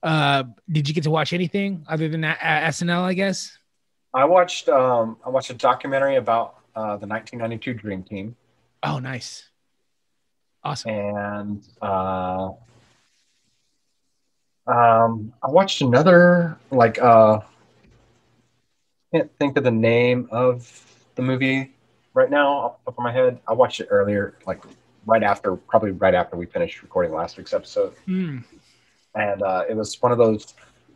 Uh, did you get to watch anything other than that, uh, SNL? I guess. I watched. Um, I watched a documentary about uh, the 1992 Dream Team, Oh, nice. Awesome. and uh, um, I watched another. Like, uh, can't think of the name of the movie right now off the top of my head. I watched it earlier, like right after, probably right after we finished recording last week's episode. Hmm. and uh, it was one of those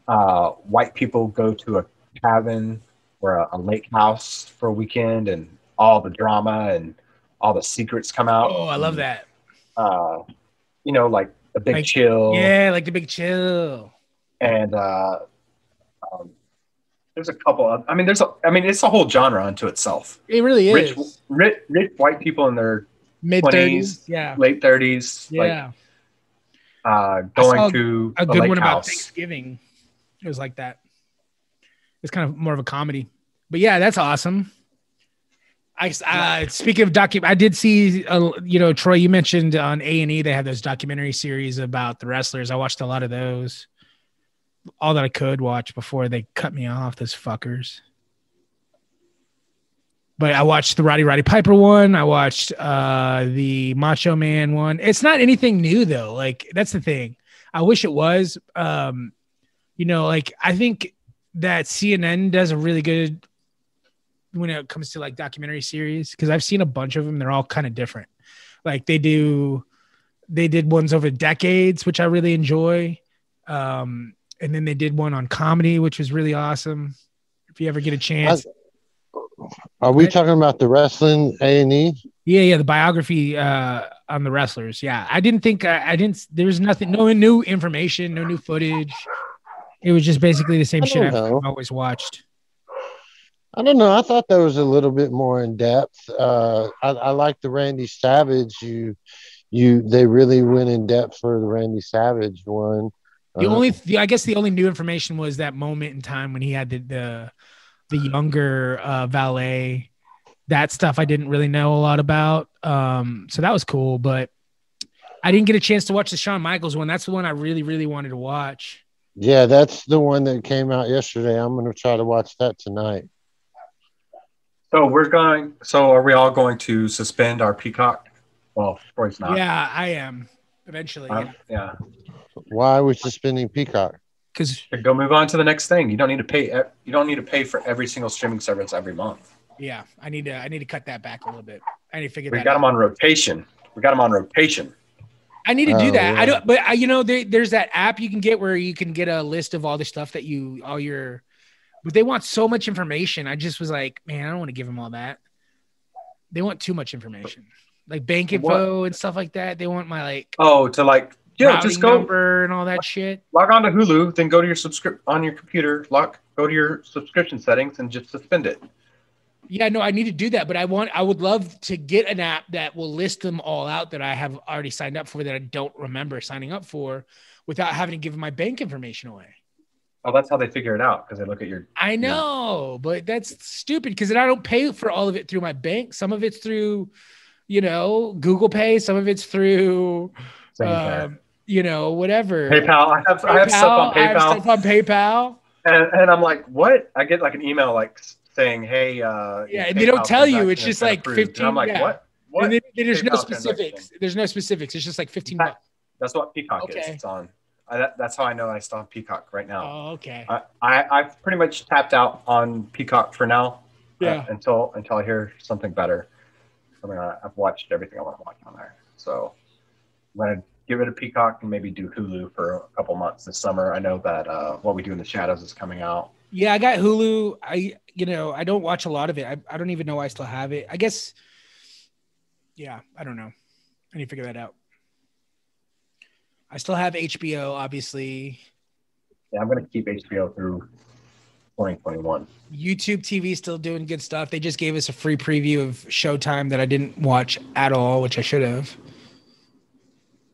uh, white people go to a cabin or a, a lake house for a weekend, and all the drama and all the secrets come out. Oh, I love that. Uh, you know, like the big Like- chill, Yeah, like the big chill. and uh, um, there's a couple. Of, I mean, there's a. I mean, it's a whole genre unto itself. It really is. Rich, rich, rich white people in their Mid 20s, thirties. Yeah. late thirties, Yeah. like uh, going to a the good one about. Thanksgiving. It was like that. It's kind of more of a comedy, but yeah, that's awesome. I uh, speaking of docu, I did see, uh, you know, Troy. You mentioned on A and E they have those documentary series about the wrestlers. I watched a lot of those, all that I could watch before they cut me off. Those fuckers. But I watched the Roddy Roddy Piper one. I watched uh, the Macho Man one. It's not anything new though. Like that's the thing. I wish it was. Um, you know, like I think that CNN does a really good when it comes to like documentary series because I've seen a bunch of them. They're all kind of different. Like they do, they did ones over decades, which I really enjoy. Um, and then they did one on comedy, which was really awesome. If you ever get a chance, Are we talking about the wrestling A and E? Yeah, yeah, the biography uh on the wrestlers. Yeah, I didn't think I, I didn't. There was nothing, no new information, no new footage. It was just basically the same shit I've always watched. I don't know. I thought that was a little bit more in depth. Uh, I, I like the Randy Savage. You, you, they really went in depth for the Randy Savage one. The Uh, only, the, I guess, the only new information was that moment in time when he had the the, the younger uh, valet. That stuff I didn't really know a lot about. Um, so that was cool, but I didn't get a chance to watch the Shawn Michaels one. That's the one I really, really wanted to watch. yeah, that's the one that came out yesterday. I'm going to try to watch that tonight. So we're going. So are we all going to suspend our peacock? Well, Troy's not. Yeah, I am eventually. Um, yeah. Why are we suspending Peacock? Because go move on to the next thing. You don't need to pay. You don't need to pay for every single streaming service every month. Yeah, I need to I need to cut that back a little bit. I need to figure We that got out. them on rotation. We got them on rotation. I need to do Oh, that. I don't, but I, you know, there, there's that app you can get where you can get a list of all the stuff that you, all your, but they want so much information. I just was like, man, I don't want to give them all that. They want too much information, like bank info and stuff like that. They want my like Oh, to like yeah, just go number and all that shit. log on to Hulu, then go to your subscript on your computer. Log go to your subscription settings and just suspend it. Yeah, no, I need to do that, but I want, I would love to get an app that will list them all out that I have already signed up for that I don't remember signing up for, without having to give my bank information away. Oh, that's how they figure it out because they look at your. I know, but that's stupid because then I don't pay for all of it through my bank. Some of it's through, you know, Google Pay. Some of it's through, um, you know, whatever. PayPal. I have I have stuff on I have PayPal. stuff on PayPal. And, and I'm like, what? I get like an email like saying, hey, uh, Yeah, and they don't tell you. It's just like approved. And 15. I'm like, yeah. what? What? And then, there's no specifics. There's no specifics. It's just like 15 bucks. That's what Peacock is. Okay. It's on. I, that, that's how I know I still have Peacock right now. Oh, okay. I, I I've pretty much tapped out on Peacock for now. uh, Yeah. until until I hear something better. I mean, I, I've watched everything I want to watch on there. So I'm gonna give it a Peacock and maybe do Hulu for a couple months this summer. I know that uh, What We Do in the Shadows is coming out. Yeah, I got Hulu. I you know I don't watch a lot of it. I, I don't even know I still have it. I guess. Yeah, I don't know. I need to figure that out. I still have HBO, obviously. Yeah, I'm gonna keep HBO through 2021. YouTube TV still doing good stuff. They just gave us a free preview of Showtime that I didn't watch at all, which I should have.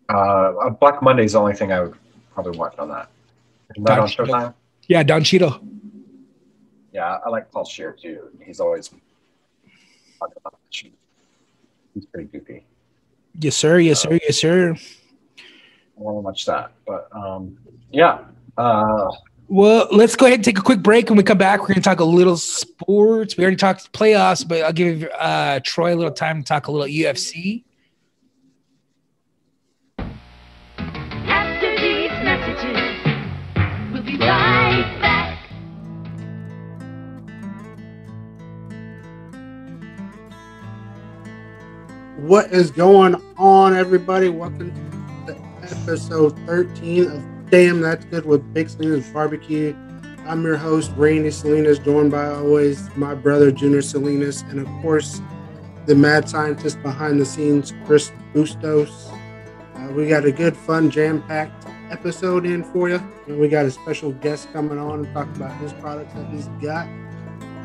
Uh, Black Monday is the only thing I would probably watch on that. Isn't that Don on Cheadle. Showtime? Yeah, Don Cheadle. Yeah, I like Paul Scheer too. He's always talking about that shit. He's pretty goofy. Yes, sir. Yes, sir. Yes, sir. I want to watch that, but um, yeah. Uh, Well, let's go ahead and take a quick break. When we come back, we're going to talk a little sports. We already talked playoffs, but I'll give uh, Troy a little time to talk a little UFC. After these messages, we'll be right back. What is going on, everybody? Welcome to episode 13 of Damn That's Good with Big Salinas Barbecue. I'm your host, Randy Salinas, joined by always my brother, Junior Salinas, and of course, the mad scientist behind the scenes, Chris Bustos. Uh, we got a good, fun, jam packed episode in for you. And we got a special guest coming on and talk about his products that he's got.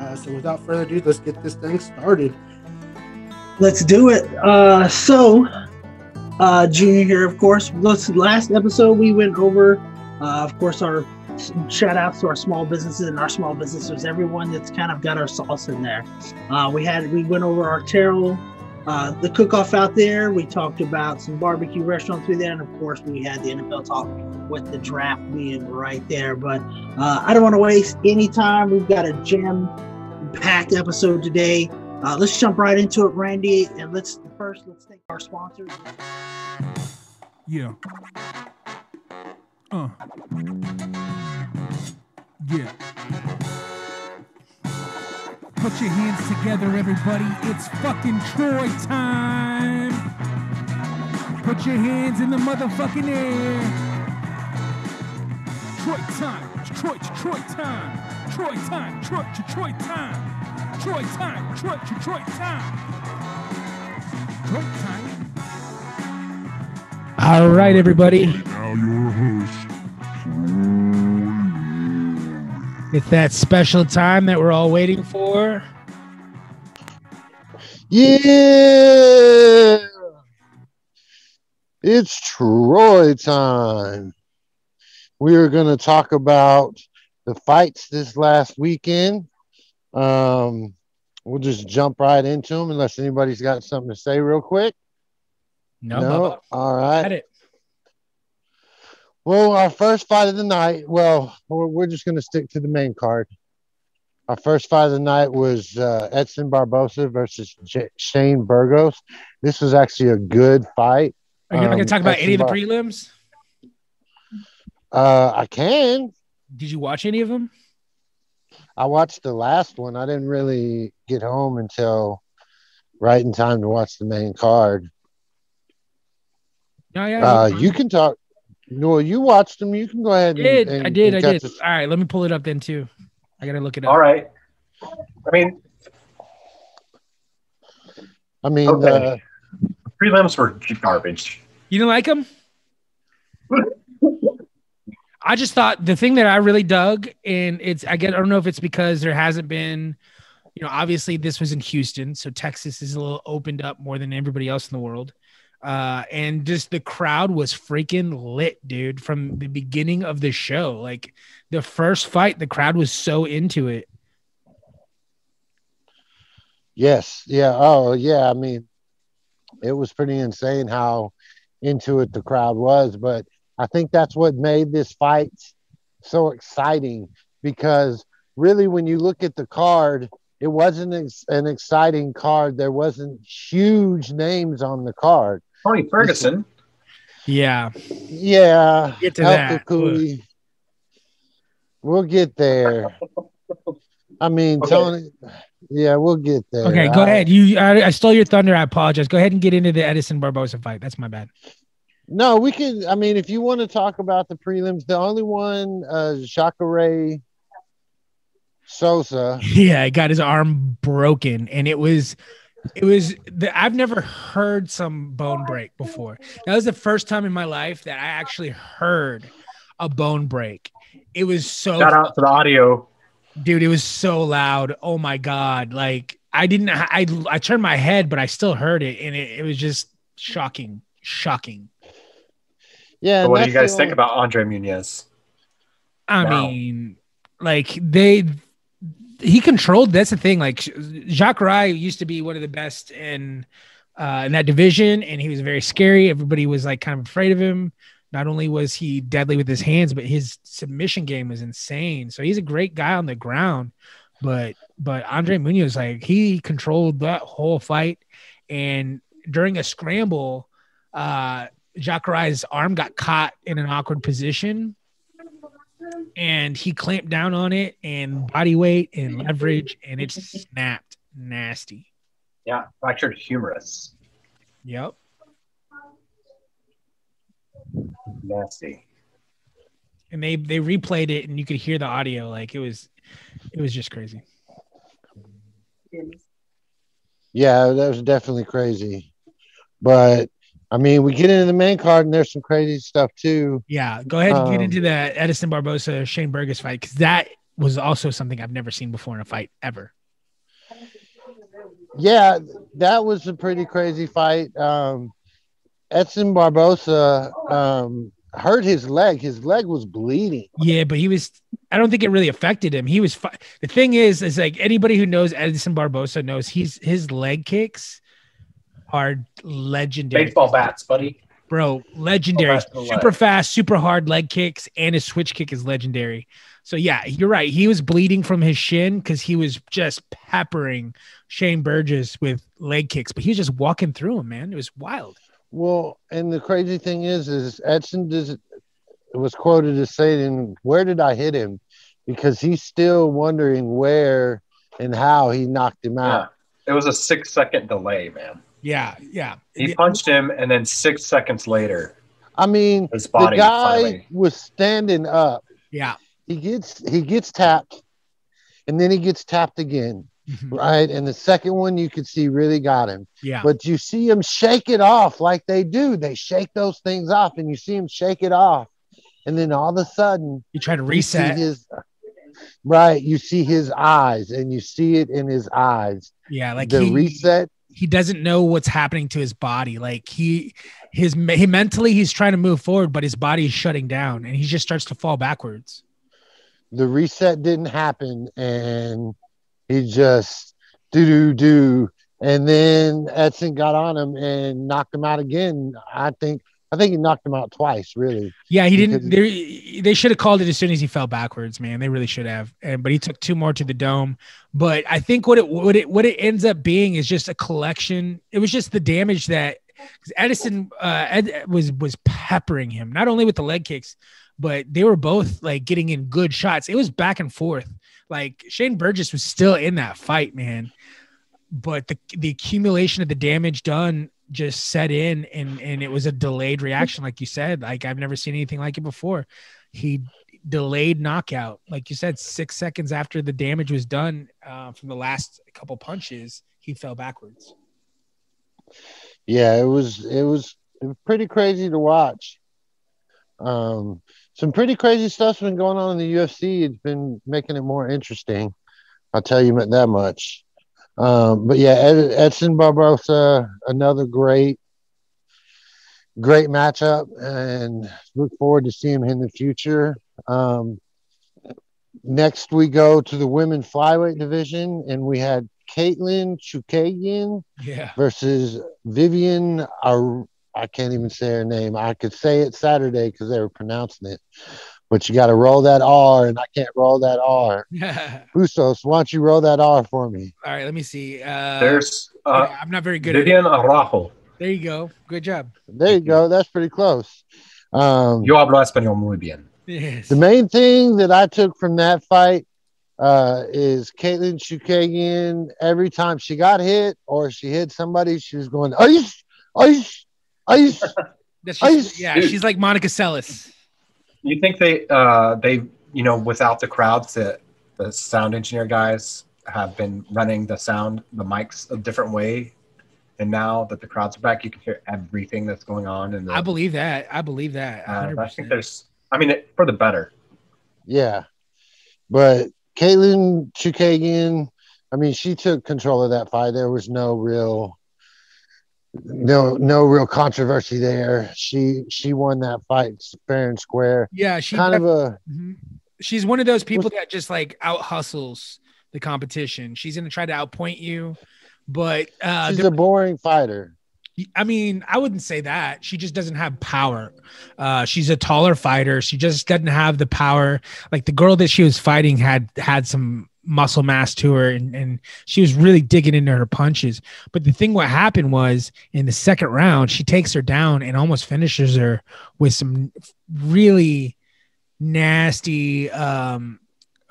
Uh, so, without further ado, let's get this thing started. Let's do it. Uh, so, uh, Junior here, of course. Let's, last episode, we went over, uh, of course, our shout outs to our small businesses and our small businesses, everyone that's kind of got our sauce in there. Uh, we had, we went over our Terrell, uh, the cook off out there. We talked about some barbecue restaurants through there. And of course, we had the NFL talk with the draft being right there. But uh, I don't want to waste any time. We've got a jam packed episode today. Uh, let's jump right into it, Randy. And let's first let's thank our sponsors. Yeah. Uh. Yeah. Put your hands together, everybody. It's fucking Troy time. Put your hands in the motherfucking air. Troy time. Troy, Troy time. Troy time. Troy, Troy time. Troy time. Troy, Troy time. Troy time. All right, everybody. Now your host. It's that special time that we're all waiting for. Yeah. It's Troy time. We are going to talk about the fights this last weekend. Um, we'll just jump right into them unless anybody's got something to say real quick. No, No? All right. Well, our first fight of the night, well, we're, just going to stick to the main card. Our first fight of the night was uh, Edson Barbosa versus J- Shane Burgos. This was actually a good fight. Are you not going Um, to talk about any of the Bar- prelims? Uh, I can. Did you watch any of them? I watched the last one. I didn't really get home until right in time to watch the main card. No, yeah. Uh, you're you fine. can talk. No, you watched them. You can go ahead. I did. and- I did. I did. us- All right, let me pull it up then too. I gotta look it up. all right. I mean, I mean, Okay. uh, prelims were garbage. You didn't like them? I just thought the thing that I really dug, and it's I get I don't know if it's because there hasn't been, you know, obviously this was in Houston, so Texas is a little opened up more than everybody else in the world. Uh, and just the crowd was freaking lit, dude, from the beginning of the show. Like the first fight, the crowd was so into it. Yes. Yeah. Oh, yeah. I mean, it was pretty insane how into it the crowd was, but I think that's what made this fight so exciting because really, when you look at the card, it wasn't ex- an exciting card. There wasn't huge names on the card. Tony Ferguson. Yeah. Yeah. Get to that. Cooley. We'll get there. I mean, Okay. Tony. Yeah, we'll get there. Okay, go I- ahead. You, I, I stole your thunder. I apologize. Go ahead and get into the Edson Barbosa fight. That's my bad. No, we can. I mean, if you want to talk about the prelims, the only one, uh, Shaka Ray, Souza. Yeah, he got his arm broken, and it was, it was. The, I've never heard some bone break before. That was the first time in my life that I actually heard a bone break. It was so Shout out to the audio. dude it was so loud oh my god like i didn't i i turned my head but i still heard it and it, it was just shocking shocking Yeah. So and what do you guys think about Andre Muniz? i Wow. mean like they he controlled that's the thing like Jacaré used to be one of the best in uh in that division and he was very scary everybody was like kind of afraid of him not only was he deadly with his hands but his submission game was insane so he's a great guy on the ground but but Andre Muniz like he controlled that whole fight and during a scramble uh jacques arm got caught in an awkward position and he clamped down on it and body weight and leverage and it snapped nasty Yeah, fractured humerus. yep Nasty. and they they replayed it and you could hear the audio like it was it was just crazy Yeah, that was definitely crazy. But I mean, we get into the main card and there's some crazy stuff too. yeah go ahead and get Um, into the Edson Barbosa Shane Burgos fight because that was also something i've never seen before in a fight ever Yeah, that was a pretty crazy fight. Um, Edson Barbosa um, hurt his leg. His leg was bleeding. Yeah, but he was. I don't think it really affected him. He was. Fi- the thing is, is like anybody who knows Edson Barbosa knows he's his leg kicks are legendary. Baseball bats, buddy. bro, legendary. fast Super leg. fast, super hard leg kicks, and his switch kick is legendary. So yeah, you're right. He was bleeding from his shin because he was just peppering Shane Burgos with leg kicks, but he was just walking through him, man. It was wild. Well, and the crazy thing is, is Edson does was quoted as saying, "Where did I hit him?" Because he's still wondering where and how he knocked him Yeah. out. It was a six second delay, man. Yeah, yeah. He punched him, and then six seconds later, I mean, his the guy finally. was standing up. Yeah. He gets he gets tapped, and then he gets tapped again. Mm-hmm. Right, and the second one you could see really got him. Yeah. But you see him shake it off like they do. They shake those things off, and you see him shake it off, and then all of a sudden you try to reset. his right. You see his eyes, and you see it in his eyes. Yeah, like the he, reset. He doesn't know what's happening to his body. Like he, his, he mentally he's trying to move forward, but his body is shutting down, and he just starts to fall backwards. The reset didn't happen, and he just do do do, and then Edson got on him and knocked him out again. I think. I think he knocked him out twice, really. Yeah, he didn't. They, they should have called it as soon as he fell backwards, man. They really should have. And but he took two more to the dome. But I think what it what it what it ends up being is just a collection. It was just the damage that because Edson uh, Ed was was peppering him not only with the leg kicks, but they were both like getting in good shots. It was back and forth. Like Shane Burgos was still in that fight, man. But the the accumulation of the damage done just set in and and it was a delayed reaction like you said like i've never seen anything like it before he delayed knockout like you said six seconds after the damage was done uh, from the last couple punches he fell backwards yeah, it was it was pretty crazy to watch. Um, some pretty crazy stuff's been going on in the UFC. It's been making it more interesting. I'll tell you that much. Um, but yeah, Ed, Edson Barbosa, another great, great matchup, and look forward to seeing him in the future. Um, next, we go to the women flyweight division, and we had Katlyn Chookagian yeah versus Vivian. Ar- I can't even say her name. I could say it Saturday because they were pronouncing it, but you got to roll that R, and I can't roll that R. Bustos, why don't you roll that R for me? all right let me see uh There's uh, yeah, i'm not very good at Vivian it Araujo. there you go good job There you go. That's pretty close. Um, Yo hablo español muy bien. yes the main thing that I took from that fight uh, is Katlyn Chookagian. Every time she got hit or she hit somebody, she was going ice, ice, ice. That's Ice. yeah Dude. she's like Monica Seles You think they uh they you know without the crowds that the the sound engineer guys have been running the sound, the mics a different way. And now that the crowds are back, you can hear everything that's going on. And I believe that. I believe that. uh, 100%. I think there's, I mean, it, for the better. Yeah. But Katlyn Chookagian, I mean, she took control of that fight. There was no real no no real controversy there. She she won that fight fair and square. Yeah, she kind of a Mhm. She's one of those people that just like out hustles the competition. She's gonna try to outpoint you, but uh, she's a boring fighter. I mean, I wouldn't say that. She just doesn't have power. Uh, she's a taller fighter. She just doesn't have the power. Like the girl that she was fighting had had some muscle mass to her, and, and she was really digging into her punches. But the thing, what happened was in the second round, she takes her down and almost finishes her with some really nasty um,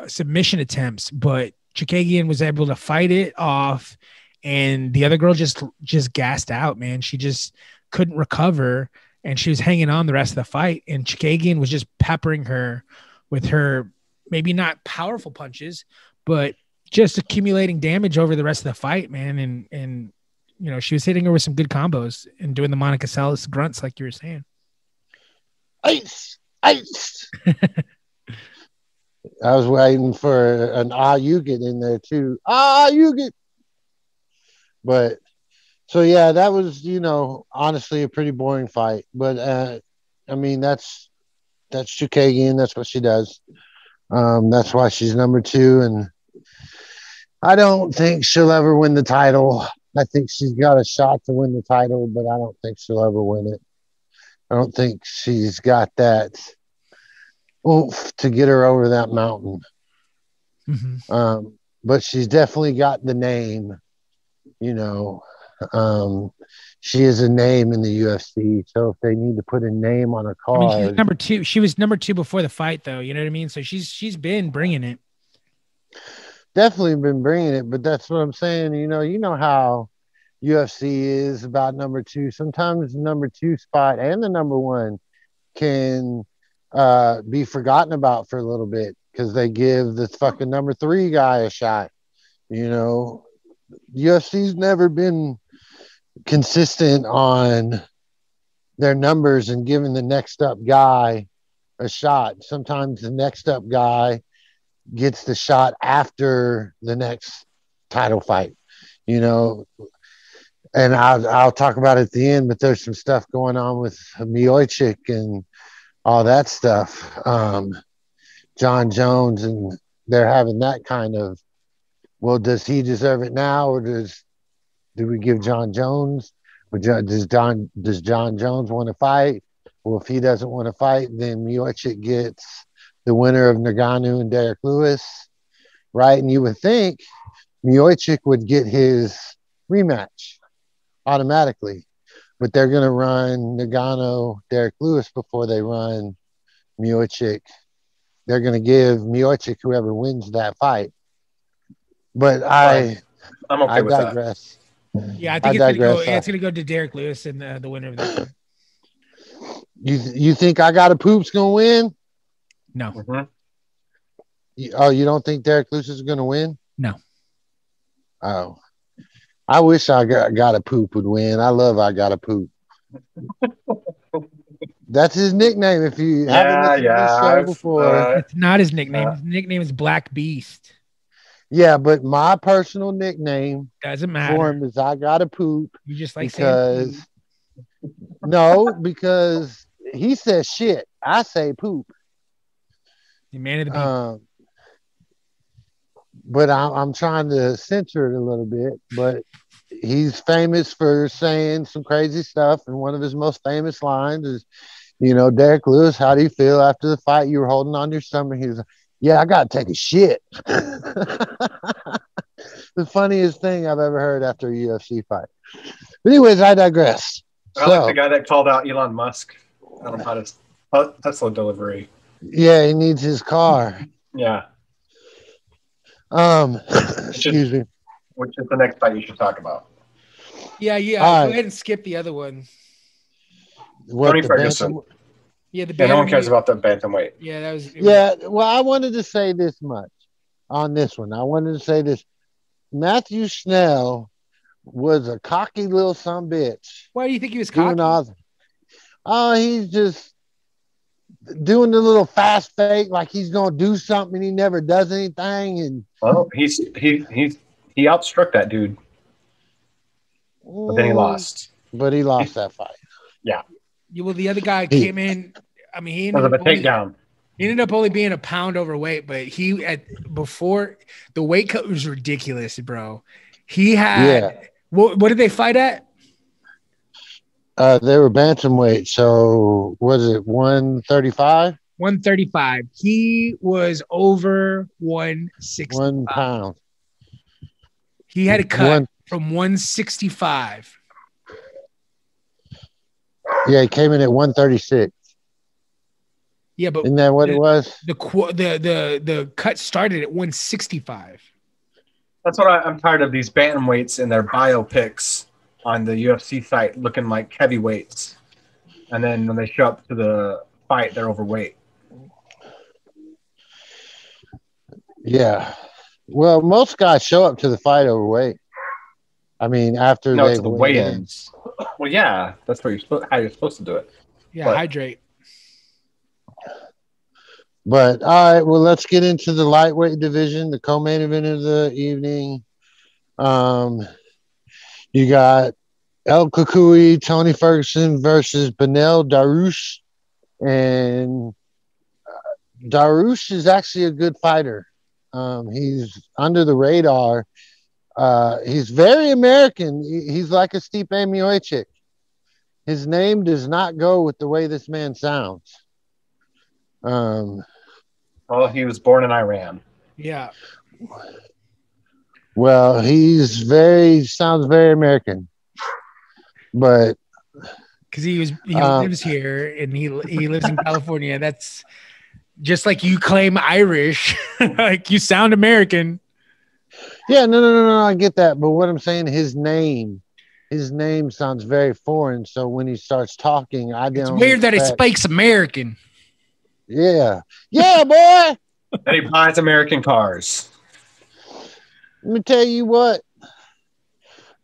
submission attempts. But Chookagian was able to fight it off and the other girl just just gassed out man she just couldn't recover and she was hanging on the rest of the fight and Chookagian was just peppering her with her maybe not powerful punches but just accumulating damage over the rest of the fight man and and you know she was hitting her with some good combos and doing the Monica Seles grunts like you were saying Ice, ice. I was waiting for an ah you get in there too. Ah you get. But so yeah, that was you know honestly a pretty boring fight. But uh, I mean that's that's Chookagian. That's what she does. Um, that's why she's number two, and I don't think she'll ever win the title. I think she's got a shot to win the title, but I don't think she'll ever win it. I don't think she's got that oomph to get her over that mountain. Um, but she's definitely got the name, you know. Um, she is a name in the UFC. So if they need to put a name on a mean, she was card, number two she was number two before the fight though you know what I mean so she's she's been bringing it definitely been bringing it. But that's what I'm saying. You know, you know how UFC is about number two. Sometimes the number two spot and the number one can uh, be forgotten about for a little bit because they give the fucking number three guy a shot. You know, UFC's never been consistent on their numbers and giving the next up guy a shot. Sometimes the next up guy gets the shot after the next title fight, you know. And I'll, I'll talk about it at the end, but there's some stuff going on with Miocic and all that stuff. Um, Jon Jones, and they're having that kind of, well, does he deserve it now, or does do we give Jon Jones? Does Jon does Jon Jones want to fight? Well, if he doesn't want to fight, then Miocic gets the winner of Ngannou and Derek Lewis, right? And you would think Miocic would get his rematch automatically, but they're going to run Ngannou, Derek Lewis before they run Miocic. They're going to give Miocic whoever wins that fight. But I, I'm okay I with that. Digress. yeah I I think it's gonna go yeah, it's gonna go to Derek Lewis and uh, the winner of that You you think I got a poop's going to win? no Mm-hmm. You- Oh, you don't think Derek Lewis is going to win? No. Oh, I wish I got, got a poop would win. I love I got a poop. That's his nickname. If you haven't Yeah, listened to yeah. show before, uh, it's not his nickname Uh, his nickname is Black Beast yeah. But my personal nickname doesn't matter for him is I gotta poop you just like saying because no, because he says shit. I say poop. the man of the people Um, but I, I'm trying to censor it a little bit. But he's famous for saying some crazy stuff, and one of his most famous lines is, "You know, Derek Lewis, how do you feel after the fight? You were holding on to your stomach." He was, like, "Yeah, I got to take a shit." the funniest thing I've ever heard after a UFC fight. But anyways, I digress. I like the guy that called out Elon Musk. I don't know how to Tesla delivery. yeah, he needs his car. Yeah, Um, excuse me. which is the next fight you should talk about. yeah yeah All go right. ahead and skip the other one What, Tony Ferguson. bantam- yeah the Yeah, no one cares about the bantamweight. yeah that was Yeah, well, I wanted to say this much. on this one. I wanted to say this. Matthew Schnell was a cocky little son of a bitch. Why do you think he was Doing cocky? all oh, he's just doing the little fast fake like he's gonna do something and he never does anything and Well, he's he he's he outstruck that dude, but then he lost. But he lost that fight. Yeah, Yeah, well, the other guy came in. I mean, he ended of a up only, takedown. he ended up only being a pound overweight, but he at before the weight cut was ridiculous, bro. He had Yeah. what? What did they fight at? Uh, they were bantamweight, so was it one thirty five? 135. He was over 160. One pound. He had a cut One- from 165. Yeah, he came in at one thirty six. Yeah, but Isn't that what it was? the qu- the the the cut started at 165. That's what I, I'm tired of these bantamweights and their biopics on the UFC site looking like heavyweights, and then when they show up to the fight, they're overweight. Yeah. Well, most guys show up to the fight overweight. I mean, after No, they the weigh-ins. Well, yeah, that's what you're supposed how you're supposed to do it. Yeah, But- hydrate. But all right, well, let's get into the lightweight division, the co-main event of the evening. Um, you got El Cucuy, Tony Ferguson versus Beneil Dariush, and uh, Dariush is actually a good fighter. Um, he's under the radar. Uh, he's very American. He's like a Stipe Miocic. His name does not go with the way this man sounds. Um, Well, he was born in Iran. Yeah. Well, he's very sounds very American, but because he was he Um, lives here and he he lives in California. That's just like you claim Irish, like you sound American. yeah, no, no, no, no, I get that. But what I'm saying, his name, his name sounds very foreign. So when he starts talking, I don't. It's weird that he expect- speaks American. Yeah, yeah, boy. And he buys American cars. Let me tell you what.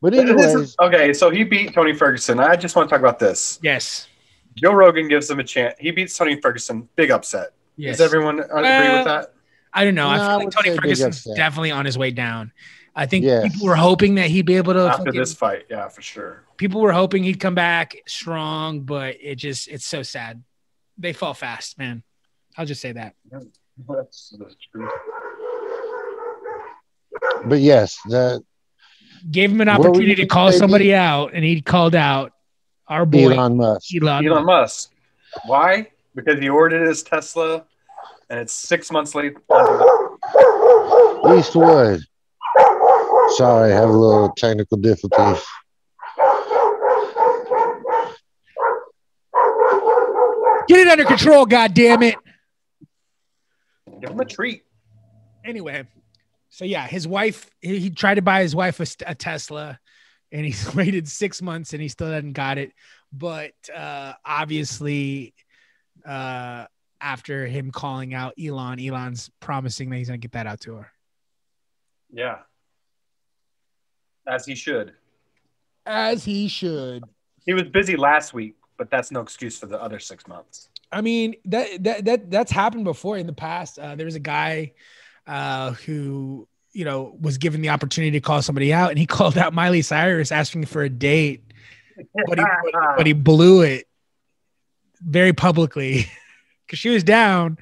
But This anyways, is- okay, so he beat Tony Ferguson. I just want to talk about this. Yes. Joe Rogan gives him a chance. He beats Tony Ferguson. Big upset. Yes. Does everyone agree Uh, with that? I don't know. No, I I feel like would Tony say big Ferguson's definitely on his way down. I think Yes. people were hoping that he'd be able to. After fucking- this fight, yeah, for sure. people were hoping he'd come back strong, but it just it's so sad. They fall fast, man. I'll just say that. That's the truth. but yes, the Gave him an opportunity to call say, somebody out, and he called out our boy Elon Musk. Elon. Elon Musk. Why? Because he ordered his Tesla, and it's six months late. Eastwood. Sorry, I have a little technical difficulties. Get it under control, God damn it. Give him a treat. Anyway, so yeah, his wife, he, he tried to buy his wife a, a Tesla and he's waited six months and he still hasn't got it. But uh, obviously, uh, after him calling out Elon, Elon's promising that he's going to get that out to her. Yeah. As he should. As he should. He was busy last week, but that's no excuse for the other six months. I mean that that that that's happened before in the past. Uh, there was a guy uh, who you know was given the opportunity to call somebody out, and he called out Miley Cyrus asking for a date, but he but, he blew it very publicly because she was down,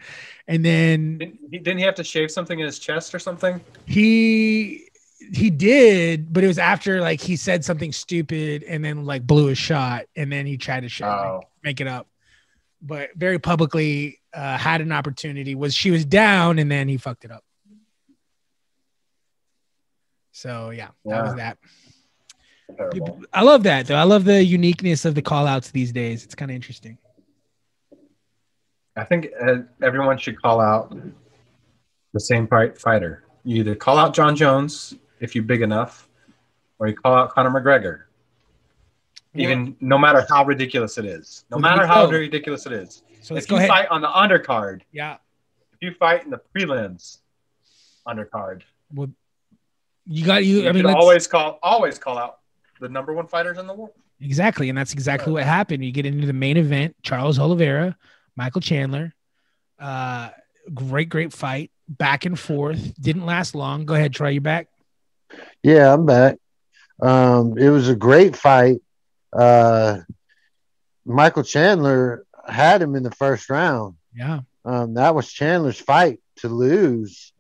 and then Didn't he, didn't he have to shave something in his chest or something? he he did, but it was after like he said something stupid and then like blew a shot, and then he tried to show, Oh. make it up. But very publicly uh, had an opportunity. Was she was down, and then he fucked it up. So yeah, that was that. Terrible. I love that though. I love the uniqueness of the call outs these days. It's kind of interesting. I think uh, everyone should call out the same fight fighter. You either call out Jon Jones if you're big enough, or you call out Conor McGregor. Even no matter how ridiculous it is, no Well, matter how go. ridiculous it is. So let's if go you ahead. fight on the undercard, Yeah. if you fight in the prelims undercard. Well, you got you. You I mean, always call always call out the number one fighters in the world. Exactly, and that's exactly what happened. You get into the main event: Charles Oliveira, Michael Chandler. Uh, great, great fight, back and forth. Didn't last long. Go ahead, try You back? Yeah, I'm back. Um, it was a great fight. Uh, Michael Chandler had him in the first round. Yeah. Um, that was Chandler's fight to lose.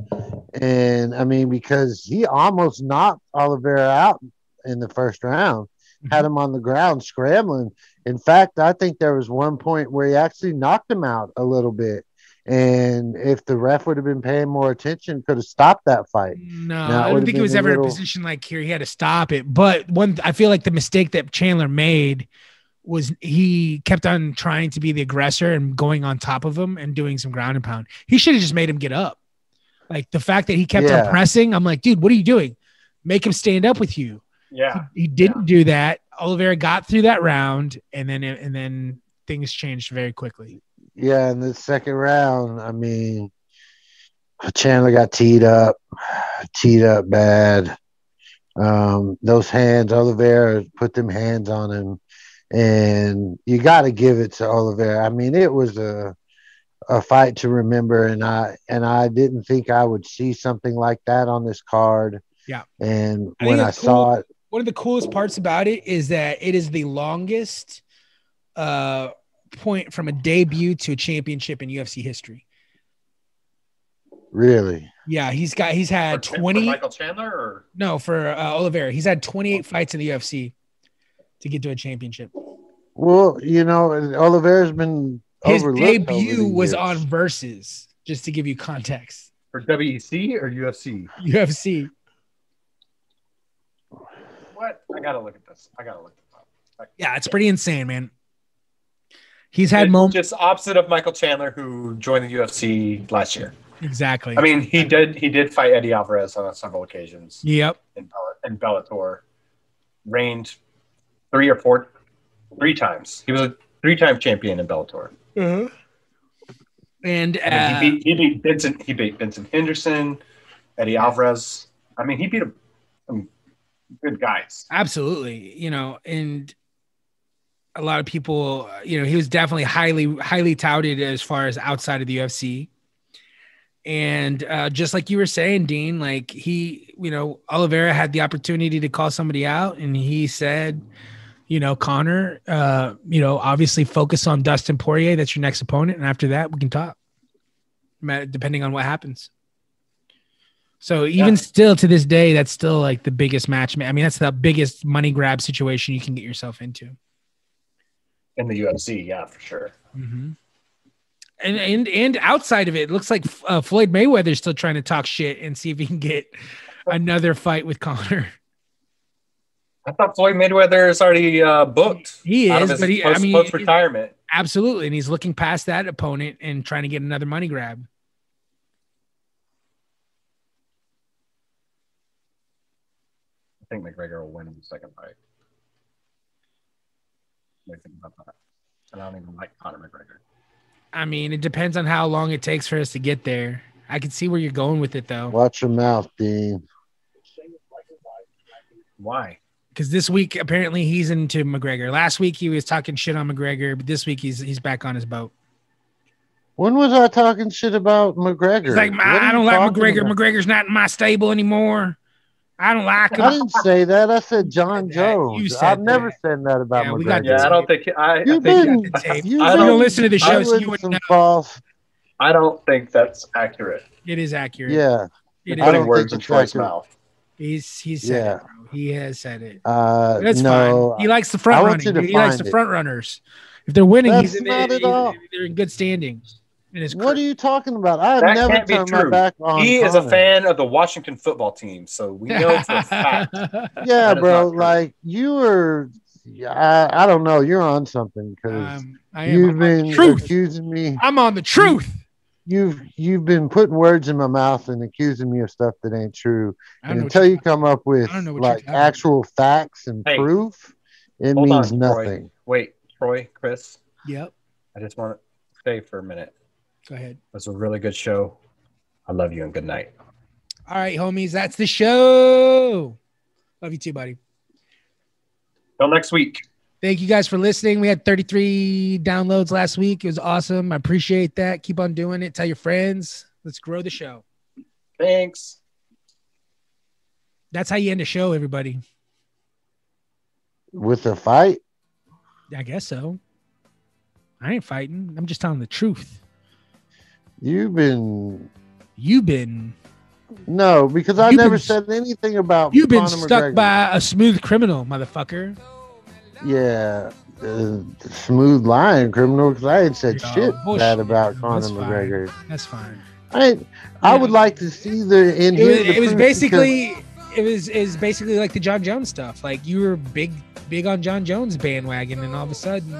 And I mean, because he almost knocked Oliveira out in the first round, had him on the ground scrambling. In fact, I think there was one point where he actually knocked him out a little bit. And if the ref would have been paying more attention, could have stopped that fight. No, Now, I don't think he was a ever in a position like here. He had to stop it. But one, I feel like the mistake that Chandler made was he kept on trying to be the aggressor and going on top of him and doing some ground and pound. He should have just made him get up. Like the fact that he kept Yeah. on pressing, I'm like, dude, what are you doing? Make him stand up with you. Yeah. He didn't do that. Oliveira got through that round, and then and then things changed very quickly. Yeah, in the second round, I mean, Chandler got teed up, teed up bad. Um, those hands, Oliveira put them hands on him, and you got to give it to Oliveira. I mean, it was a a fight to remember, and I and I didn't think I would see something like that on this card. Yeah. And I when I it's saw it, one of the coolest parts about it is that it is the longest uh point from a debut to a championship in UFC history. really, Yeah, he's got he's had For 20 Michael Chandler or no for uh, Oliveira. He's had 28 fights in the UFC to get to a championship. well, you know, Oliveira's been His overlooked over debut the was years. on Versus, just to give you context. for WEC or UFC? UFC. What? I gotta look at this. I gotta look at this. Yeah, it's pretty insane, man. He's had moments just opposite of Michael Chandler, who joined the UFC last year. exactly. I mean, he did he did fight Eddie Alvarez on several occasions yep. in, Bell- in Bellator. Reigned three or four, three times. He was a three-time champion in Bellator. And I uh, mean, he beat he beat Benson he beat Benson Henderson, Eddie Alvarez. I mean, he beat a, some good guys. Absolutely, you know, and a lot of people, you know, he was definitely highly, highly touted as far as outside of the UFC. And uh, just like you were saying, Dean, like he, you know, Oliveira had the opportunity to call somebody out, and he said, you know, Conor, uh, you know, obviously focus on Dustin Poirier. That's your next opponent, and after that, we can talk. Depending on what happens. So even Yeah. still to this day, that's still like the biggest match. I mean, that's the biggest money grab situation you can get yourself into. In the UFC. Yeah, for sure. Mm-hmm. And and and outside of it, it looks like uh, Floyd Mayweather's still trying to talk shit and see if he can get another fight with Conor. I thought Floyd Mayweather is already uh, booked. He is, but he, I post, mean, post retirement. absolutely, and he's looking past that opponent and trying to get another money grab. I think McGregor will win in the second fight. What do you think about that? And I don't even like Conor McGregor. I mean, it depends on how long it takes for us to get there. I can see where you're going with it though, watch your mouth, Dean. Why? because this week apparently he's into McGregor. Last week he was talking shit on McGregor, but this week he's he's back on his boat. When was I talking shit about McGregor? He's like, What I, I don't like McGregor. about? McGregor's not in my stable anymore. I don't like him. I didn't say that. I said Jon Jones. You said I've never said that about Yeah, we McGregor. got Yeah, I don't think I. I You've think been, tape. you've I You don't- don't listen to the show, so you wouldn't know. false. I don't think that's accurate. It is accurate. Yeah, It You're I is. putting words in it's Troy's mouth. He's he's said Yeah. it, bro. He has said it. uh, That's no. fine. He likes the front want running. you to dude. He likes find the front runners. If they're winning, he's That's in, not at they- all. they're in good standing. In his What are you talking about? I have That never can't be turned my true. back on. He is a fan of the Washington football team, so we know for a fact. Yeah, bro. Like you were. I, I don't know. You're on something because Um, I am you've I'm on the been truth. accusing me. I'm on the truth. You've you've been putting words in my mouth and accusing me of stuff that ain't true. And until you come up with I don't know what you're like talking about. actual facts and Hey, proof, it means on, Troy. nothing. Wait, Troy, Chris, Yep. I just want to stay for a minute. Go ahead. It was a really good show. I love you and good night. All right, homies, that's the show. Love you too, buddy. Till next week. Thank you guys for listening. We had 33 downloads last week. It was awesome. I appreciate that. Keep on doing it. Tell your friends. Let's grow the show. Thanks. That's how you end a show, everybody. With a fight? I guess so. I ain't fighting. I'm just telling the truth. You've been. You've been. No, because I never been- said anything about. You've been Conor stuck McGregor. by a smooth criminal, motherfucker. Yeah, uh, smooth lying criminal because I ain't said Yeah, shit bullshit. bad about Conor That's fine. McGregor. That's fine. I I would like to see the in It was, it was basically it was is basically like the Jon Jones stuff. Like you were big big on Jon Jones bandwagon, and all of a sudden,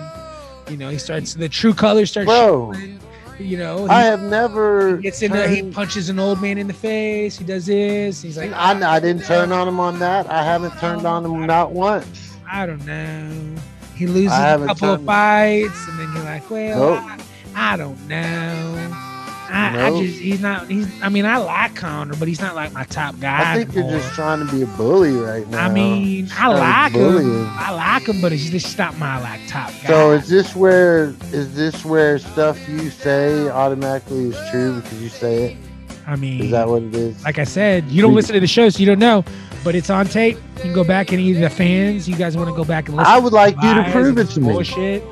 you know, he starts the true colors start Bro, showing. You know, he I have never gets into he punches an old man in the face. He does this. He's like, I, I didn't turn on him on that. I haven't turned on him not once. I don't know. He loses a couple of fights, and then you're like, well, Nope. I, I don't know. I, I just he's not he's I mean I like Conor, but he's not like my top guy. I think you're just trying to be a bully right now. I mean, I like him. I like him, but he's just not my like top guy. So is this where is this where stuff you say automatically is true because you say it? I mean, Is that what it is? like I said, you don't listen to the show, so you don't know. But it's on tape. You can go back and either the fans, you guys want to go back and listen. I would like you to prove it to me. Bullshit.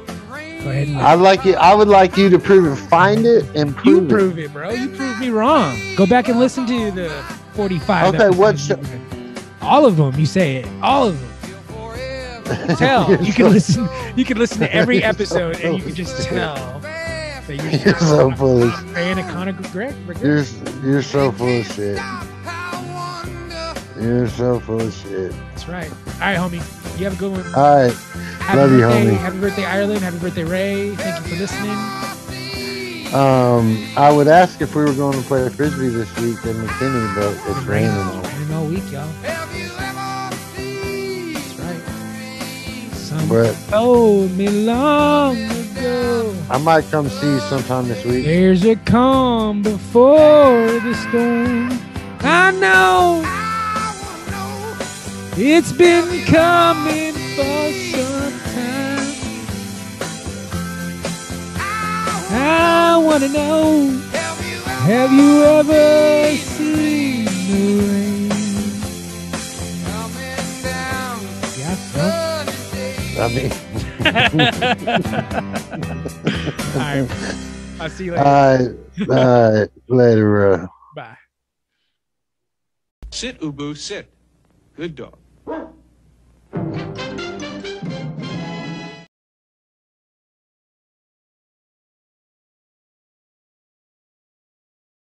Go ahead I'd like it. I would like you to prove it. Find it and you prove it. You prove it, bro. You prove me wrong. Go back and listen to the 45. Okay, what episodes. All of them. You say it. All of them. Tell. You're can so- listen. You can listen to every episode, and you can just tell that you're, You're so a of fan of Conor. You're you're so full of shit. You're so full of shit. That's right. All right, homie. You have a good one. All right, Happy love you, birthday, homie. Happy birthday, Ireland. Happy birthday, Ray. Thank you for listening. Um, I would ask if we were going to play frisbee this week in McKinney, but it's raining. Raining all week, y'all. That's right. Someone But oh, me long ago. I might come see you sometime this week. There's a calm before the storm. I know it's been coming for some time. I want to know Have you ever seen the rain? Yeah, I mean, All right. I'll see you later. right, all right, later, bro. Bye. Sit, Ubu, sit. Good dog.